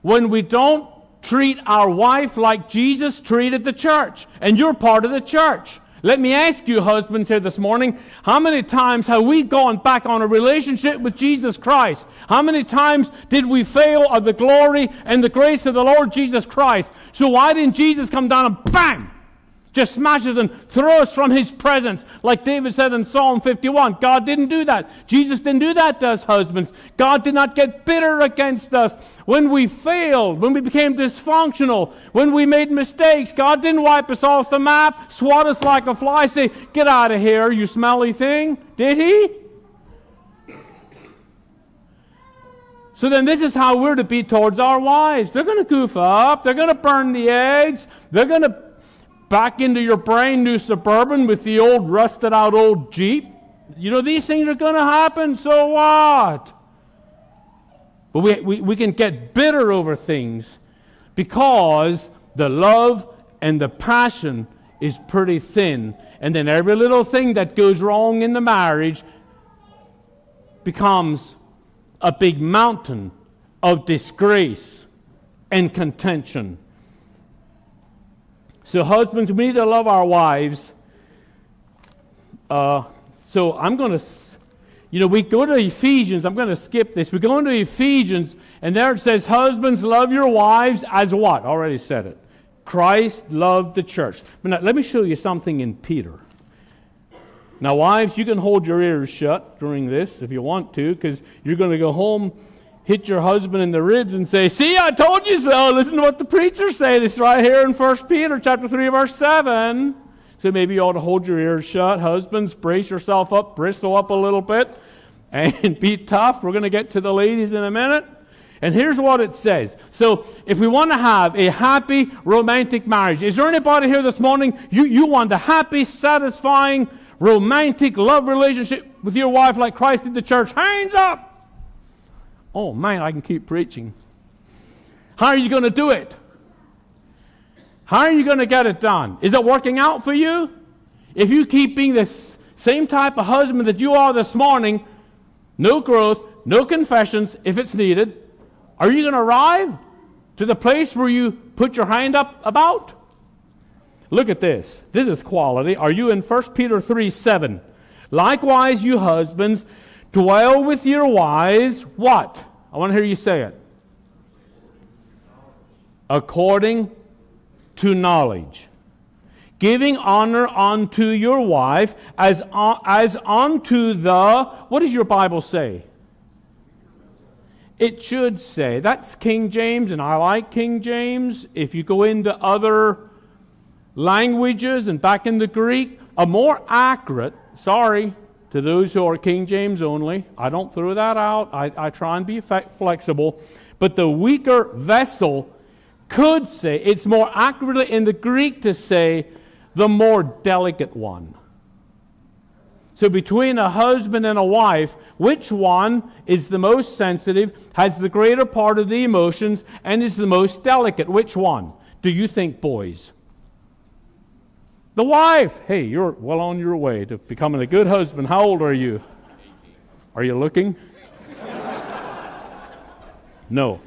when we don't treat our wife like Jesus treated the church, and you're part of the church. Let me ask you, husbands, here this morning, how many times have we gone back on a relationship with Jesus Christ? How many times did we fail of the glory and the grace of the Lord Jesus Christ? So why didn't Jesus come down and bang? Just smashes and throws us from his presence. Like David said in Psalm 51, God didn't do that. Jesus didn't do that to us husbands. God did not get bitter against us. When we failed, when we became dysfunctional, when we made mistakes, God didn't wipe us off the map, swat us like a fly, say, Get out of here, you smelly thing. Did he? So then, this is how we're to be towards our wives. They're going to goof up. They're going to burn the eggs. They're going to back into your brand new Suburban with the old rusted out old Jeep. You know, these things are going to happen, so what? But we, we, we can get bitter over things because the love and the passion is pretty thin. And then every little thing that goes wrong in the marriage becomes a big mountain of disgrace and contention. So, husbands, we need to love our wives. Uh, so, I'm going to, you know, we go to Ephesians. I'm going to skip this. We go into Ephesians, and there it says, Husbands, love your wives as what? Already said it. Christ loved the church. But now, let me show you something in Peter. Now, wives, you can hold your ears shut during this if you want to, because you're going to go home hit your husband in the ribs and say, See, I told you so. Listen to what the preacher said. It's right here in 1 Peter chapter 3, verse 7. So maybe you ought to hold your ears shut. Husbands, brace yourself up, bristle up a little bit, and be tough. We're going to get to the ladies in a minute. And here's what it says. So, if we want to have a happy romantic marriage, is there anybody here this morning? You, you want a happy, satisfying, romantic love relationship with your wife like Christ did the church? Hands up! Oh man, I can keep preaching. How are you going to do it? How are you going to get it done? Is it working out for you? If you keep being the same type of husband that you are this morning, no growth, no confessions if it's needed, are you going to arrive to the place where you put your hand up about? Look at this. This is quality. Are you in 1 Peter 3 7? Likewise, you husbands, Dwell with your wives, what? I want to hear you say it. According to knowledge. Giving honor unto your wife as, as unto the, what does your Bible say? It should say, that's King James, and I like King James. If you go into other languages and back in the Greek, a more accurate, sorry, to those who are King James only. I don't throw that out, I, I try and be flexible. But the weaker vessel could say, it's more accurately in the Greek to say, the more delicate one. So, between a husband and a wife, which one is the most sensitive, has the greater part of the emotions, and is the most delicate? Which one do you think, boys? The wife. Hey, you're well on your way to becoming a good husband. How old are you? Are you looking? no.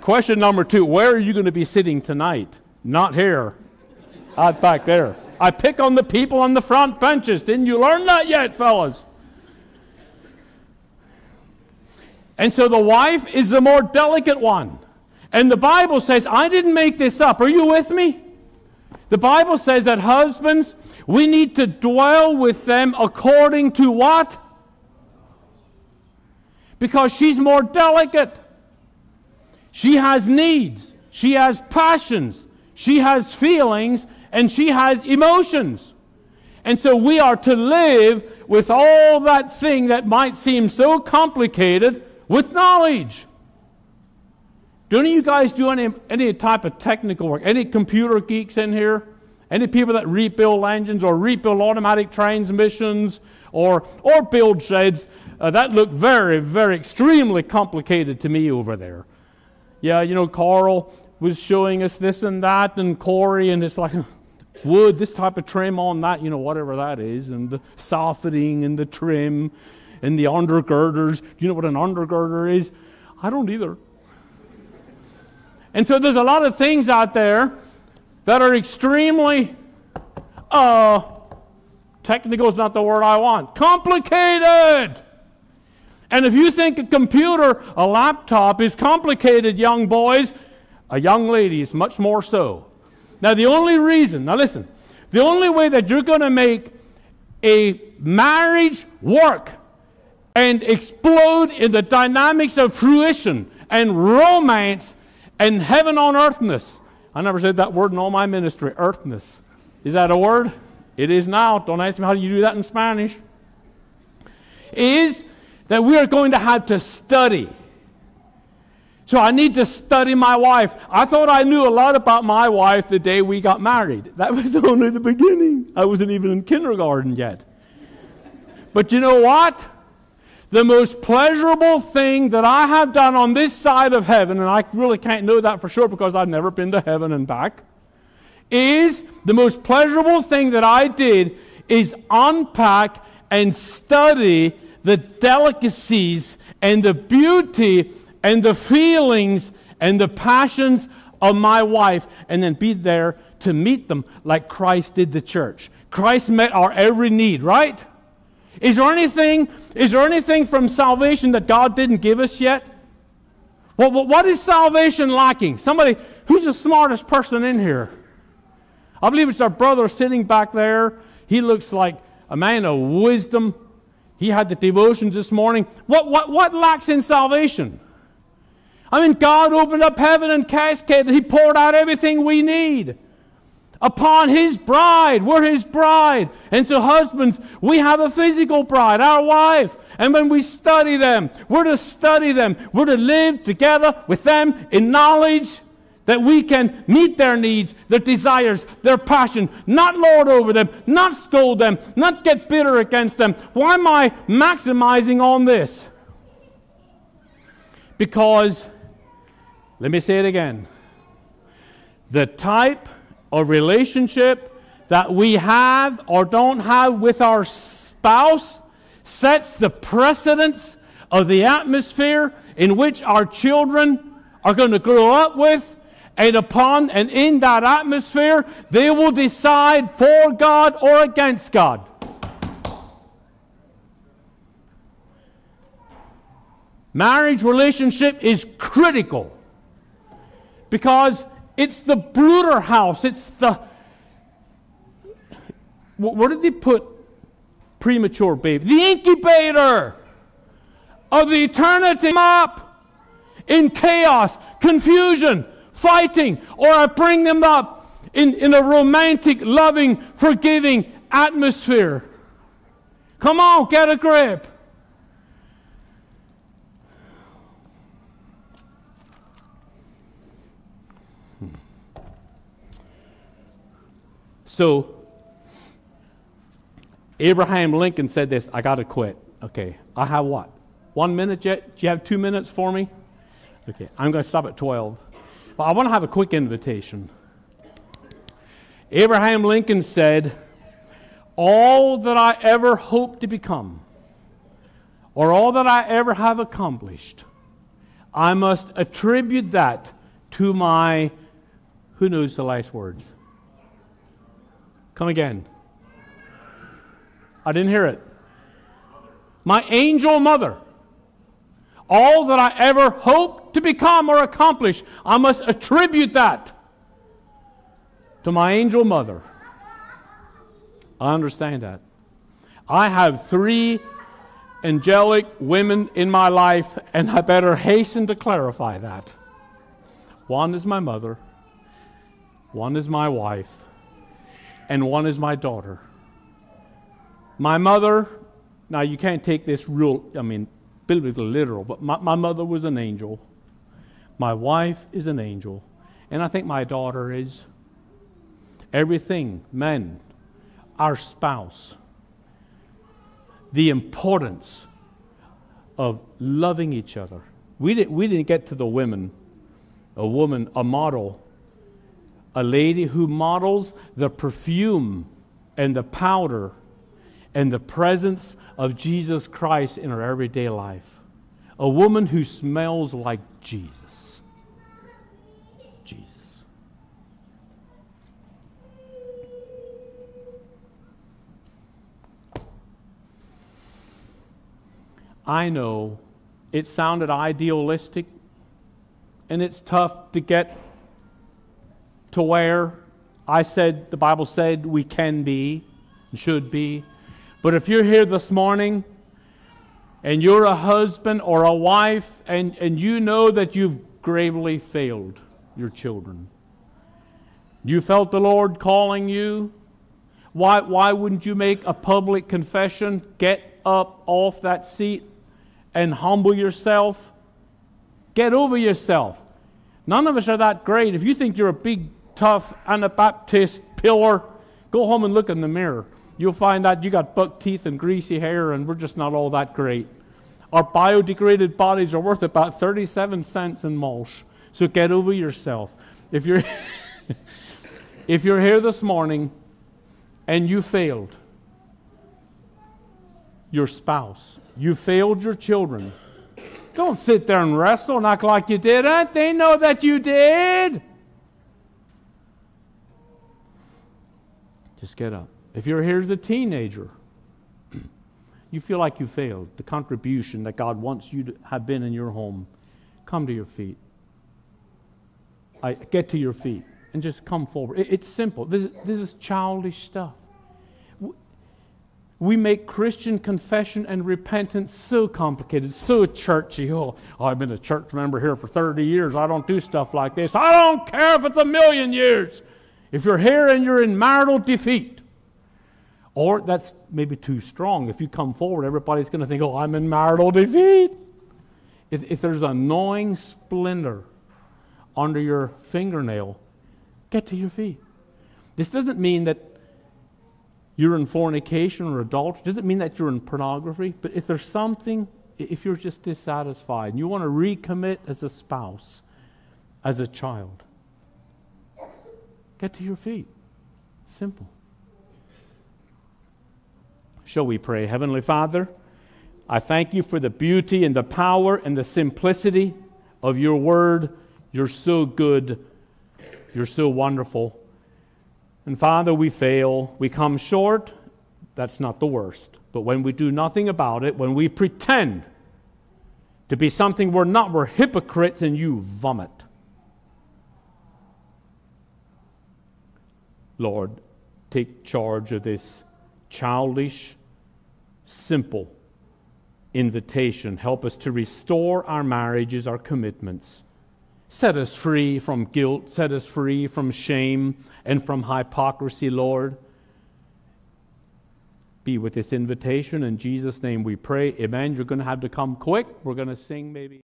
Question number two Where are you going to be sitting tonight? Not here. Out back there. I pick on the people on the front benches. Didn't you learn that yet, fellas? And so the wife is the more delicate one. And the Bible says, I didn't make this up. Are you with me? The Bible says that husbands, we need to dwell with them according to what? Because she's more delicate. She has needs, she has passions, she has feelings, and she has emotions. And so we are to live with all that thing that might seem so complicated with knowledge. Do any of you guys do any, any type of technical work? Any computer geeks in here? Any people that rebuild engines or rebuild automatic transmissions or, or build sheds? Uh, that look very, very extremely complicated to me over there. Yeah, you know, Carl was showing us this and that, and Corey, and it's like, wood, this type of trim on that, you know, whatever that is, and the softening and the trim and the undergirders. Do you know what an undergirder is? I don't either. And so there's a lot of things out there that are extremely, uh, technical is not the word I want, complicated. And if you think a computer, a laptop is complicated, young boys, a young lady is much more so. Now, the only reason, now listen, the only way that you're going to make a marriage work and explode in the dynamics of fruition and romance and heaven on earthness. I never said that word in all my ministry, earthness. Is that a word? It is now. Don't ask me how you do that in Spanish. Is that we are going to have to study so I need to study my wife. I thought I knew a lot about my wife the day we got married. That was only the beginning. I wasn't even in kindergarten yet. But you know what? The most pleasurable thing that I have done on this side of heaven, and I really can't know that for sure because I've never been to heaven and back, is the most pleasurable thing that I did is unpack and study the delicacies and the beauty and the feelings and the passions of my wife and then be there to meet them like Christ did the church. Christ met our every need, right? Is there anything, is there anything from salvation that God didn't give us yet? Well, what is salvation lacking? Somebody, who's the smartest person in here? I believe it's our brother sitting back there. He looks like a man of wisdom. He had the devotions this morning. What, what, what lacks in salvation? I mean, God opened up heaven and cascaded. He poured out everything we need upon His bride. We're His bride. And so, husbands, we have a physical bride, our wife. And when we study them, we're to study them. We're to live together with them in knowledge that we can meet their needs, their desires, their passion, not lord over them, not scold them, not get bitter against them. Why am I maximizing on this? Because let me say it again. The type of relationship that we have or don't have with our spouse sets the precedence of the atmosphere in which our children are going to grow up with. And upon and in that atmosphere, they will decide for God or against God. Marriage relationship is critical because it's the brooder house. It's the. Where did they put premature baby? The incubator of the eternity up in chaos, confusion, fighting, or I bring them up in, in a romantic, loving, forgiving atmosphere. Come on, get a grip. So, Abraham Lincoln said this I got to quit. Okay, I have what? One minute yet? Do you have two minutes for me? Okay, I'm going to stop at 12. But I want to have a quick invitation. Abraham Lincoln said, All that I ever hope to become, or all that I ever have accomplished, I must attribute that to my, who knows the last words? Come again. I didn't hear it. My angel mother. All that I ever hope to become or accomplish, I must attribute that to my angel mother. I understand that. I have three angelic women in my life, and I better hasten to clarify that. One is my mother, one is my wife, and one is my daughter. My mother, now you can't take this real, I mean, biblically literal, but my, my mother was an angel. My wife is an angel. And I think my daughter is. Everything, men, our spouse, the importance of loving each other. We, did, we didn't get to the women. A woman, a model, a lady who models the perfume and the powder and the presence of Jesus Christ in her everyday life. A woman who smells like Jesus. Jesus. I know it sounded idealistic and it's tough to get to where I said, the Bible said we can be and should be. But if you're here this morning and you're a husband or a wife and, and you know that you've gravely failed your children, you felt the Lord calling you, why, why wouldn't you make a public confession? Get up off that seat and humble yourself. Get over yourself. None of us are that great. If you think you're a big, tough Anabaptist pillar, go home and look in the mirror you'll find that you got buck teeth and greasy hair, and we're just not all that great. Our biodegraded bodies are worth about 37 cents in mulch. So get over yourself. If you're, if you're here this morning and you failed your spouse, you failed your children, don't sit there and wrestle and act like you didn't. They know that you did. Just get up. If you're here as a teenager, you feel like you failed the contribution that God wants you to have been in your home, come to your feet. I get to your feet and just come forward. It, it's simple. This, this is childish stuff. We make Christian confession and repentance so complicated, so churchy. Oh, oh, I've been a church member here for 30 years. I don't do stuff like this. I don't care if it's a million years. If you're here and you're in marital defeat, or that's maybe too strong. If you come forward, everybody's going to think, oh, I'm in marital defeat. If, if there's a gnawing splinter under your fingernail, get to your feet. This doesn't mean that you're in fornication or adultery. It doesn't mean that you're in pornography. But if there's something, if you're just dissatisfied and you want to recommit as a spouse, as a child, get to your feet. Simple. Shall we pray? Heavenly Father, I thank you for the beauty and the power and the simplicity of your word. You're so good. You're so wonderful. And Father, we fail. We come short. That's not the worst. But when we do nothing about it, when we pretend to be something we're not, we're hypocrites and you vomit. Lord, take charge of this childish, simple invitation. Help us to restore our marriages, our commitments. Set us free from guilt, set us free from shame and from hypocrisy, Lord. Be with this invitation. In Jesus' name we pray. Amen. You're going to have to come quick. We're going to sing maybe.